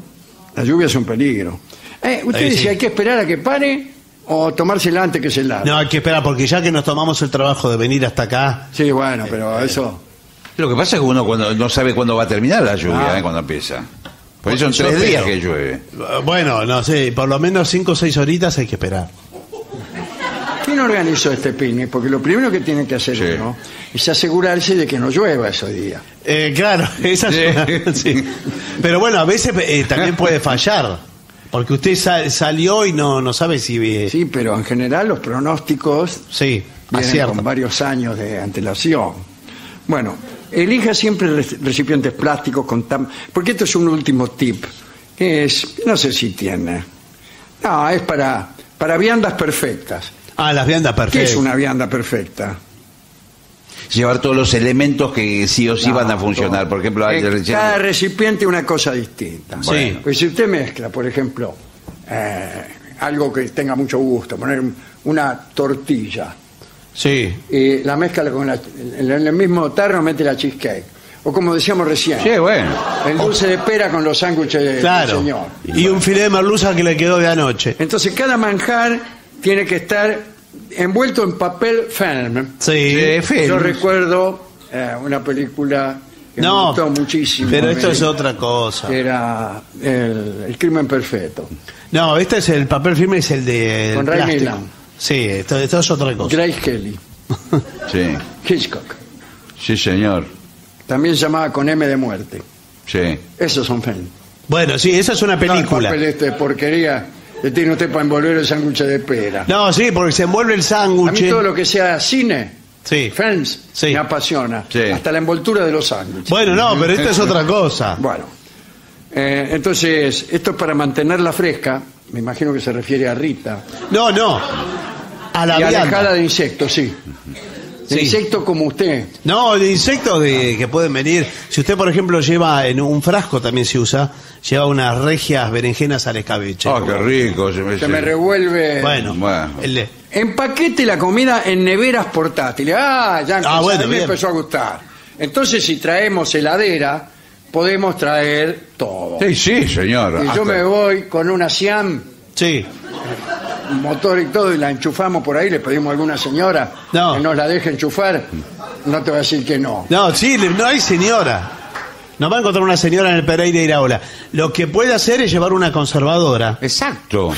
La lluvia es un peligro. Eh, ¿Usted Ahí dice sí. hay que esperar a que pare o tomársela antes que se largue? No, hay que esperar, porque ya que nos tomamos el trabajo de venir hasta acá, Sí, bueno, pero eso... Lo que pasa es que uno cuando no sabe cuándo va a terminar la lluvia, Ah. eh, cuando empieza. Por eso son tres días espero. que llueve. bueno, no sé, por lo menos cinco o seis horitas hay que esperar. ¿Quién organizó este picnic? Porque lo primero que tiene que hacer Sí. uno es asegurarse de que no llueva esos días. Eh, claro, esa es Sí. sí. Pero bueno, a veces eh, también puede fallar. Porque usted sa- salió y no, no sabe si... eh, Sí, pero en general los pronósticos sí, vienen con varios años de antelación. Bueno, elija siempre reci- recipientes plásticos con tam- porque esto es un último tip, que es, no sé si tiene. No, es para, para viandas perfectas. Ah, las viandas ¿Qué perfectas. es una vianda perfecta? Llevar todos los elementos que sí o sí No, van a funcionar. Por ejemplo, hay cada recipiente una cosa distinta. Sí. Bueno. Pues si usted mezcla, por ejemplo, eh, algo que tenga mucho gusto, poner una tortilla Sí. y la mezcla con la, en el mismo tarro mete la cheesecake. O como decíamos recién, Sí, bueno. el dulce de pera con los sándwiches del Claro. señor. Y un filé de merluza que le quedó de anoche. Entonces cada manjar tiene que estar envuelto en papel film. Sí. Film. Yo recuerdo eh, una película que me No, gustó muchísimo. pero esto me- es otra cosa. que era el, El crimen perfecto. No, este es el papel firme, es el de Con Ray plástico. Milland. Sí, esto, esto es otra cosa. Grace Kelly, Sí, Hitchcock. sí, señor. También llamada con M de muerte. Sí. Esos son film. Bueno, sí, esa es una No el película. papel este de porquería que tiene usted para envolver el sándwich de pera. No, sí, porque se envuelve el A mí sándwich. todo lo que sea cine, Sí. films, Sí. me apasiona. Sí. Hasta la envoltura de los sándwiches. Bueno, no, pero esto es otra cosa. Bueno, eh, entonces, esto es para mantenerla fresca. Me imagino que se refiere a Rita. No, no. A la y vianda. alejada de insectos, sí. De Sí. insectos como usted. No, de insectos de, que pueden venir. Si usted, por ejemplo, lleva en un frasco también se usa, lleva unas regias berenjenas al escabeche. Oh, qué rico. Se me, Se me revuelve. bueno, Bueno. el Empaquete la comida en neveras portátiles. Ah, ya empezó, Ah, bueno, a mí me bien. empezó a gustar. Entonces, si traemos heladera, podemos traer todo. Sí, sí, señor. Y yo Hasta- me voy con una Siam, Sí. Motor y todo, y la enchufamos por ahí, le pedimos a alguna señora No. que nos la deje enchufar. No te voy a decir que no. No, sí, le- no hay señora. No va a encontrar una señora en el Pereira Iraola. Lo que puede hacer es llevar una conservadora. Exacto.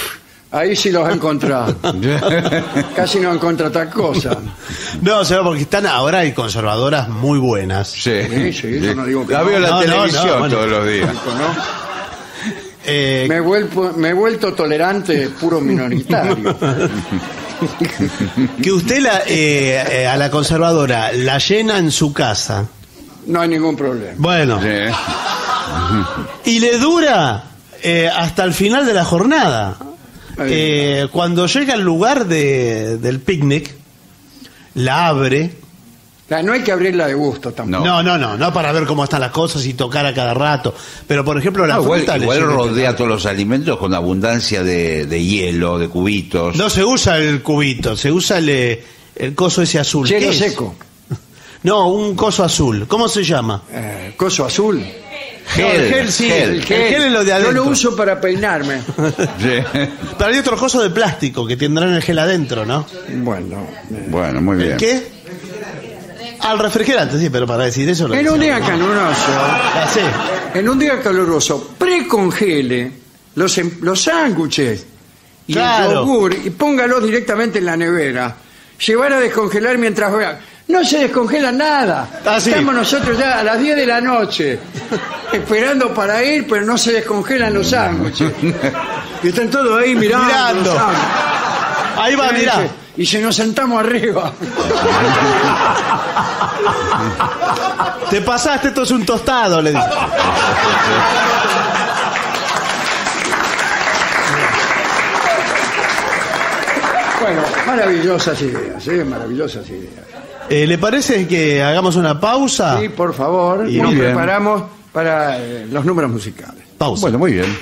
Ahí sí los he encontrado. Casi no encuentro tal cosa. No, se ve porque están ahora hay conservadoras muy buenas. Sí. Sí, sí, yo no digo que La no. veo en la No, no, televisión no, bueno. todos los días. ¿no? Eh, Me, he vuelto, me he vuelto tolerante puro minoritario. que usted la, eh, eh, a la conservadora la llena en su casa. No hay ningún problema. Bueno, Sí. y le dura eh, hasta el final de la jornada. Eh, cuando llega al lugar de- del picnic, la abre. O sea, no hay que abrirla de gusto tampoco. No. no, no, no, para ver cómo están las cosas y tocar a cada rato. Pero, por ejemplo, la Ah, igual fruta igual rodea todos los alimentos con abundancia de, de hielo, de cubitos. No se usa el cubito, se usa el, el coso ese azul. Hielo ¿Qué es? seco. No, un coso azul. ¿Cómo se llama? Eh, coso azul. No, el gel, sí, el gel es lo de Yo adentro. lo uso para peinarme. Sí. Pero hay otro coso de plástico que tendrán el gel adentro, ¿no? Bueno, eh, Bueno, muy bien. ¿Qué? Al refrigerante, sí, pero para decir eso lo en un día caluroso, Ah, sí. en un día caluroso, precongele los, em- los sándwiches y Claro. el yogur y póngalos directamente en la nevera. Llevar a descongelar mientras vea. No se descongela nada. Ah, sí. Estamos nosotros ya a las 10 de la noche esperando para ir, pero no se descongelan los sándwiches. Y están todos ahí mirando. Mirando. los sándwiches. Ahí va, Y mirá. dice, Y si nos sentamos arriba. Te pasaste, esto es un tostado, le dice. Bueno, maravillosas ideas, ¿eh? maravillosas ideas. Eh, ¿Le parece que hagamos una pausa? Sí, por favor, Y nos bien. preparamos para eh, los números musicales. Pausa. Bueno, muy bien.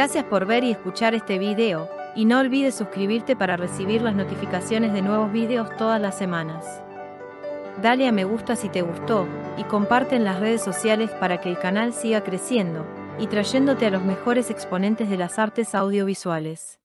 Gracias por ver y escuchar este video, y no olvides suscribirte para recibir las notificaciones de nuevos videos todas las semanas. Dale a me gusta si te gustó, y comparte en las redes sociales para que el canal siga creciendo, y trayéndote a los mejores exponentes de las artes audiovisuales.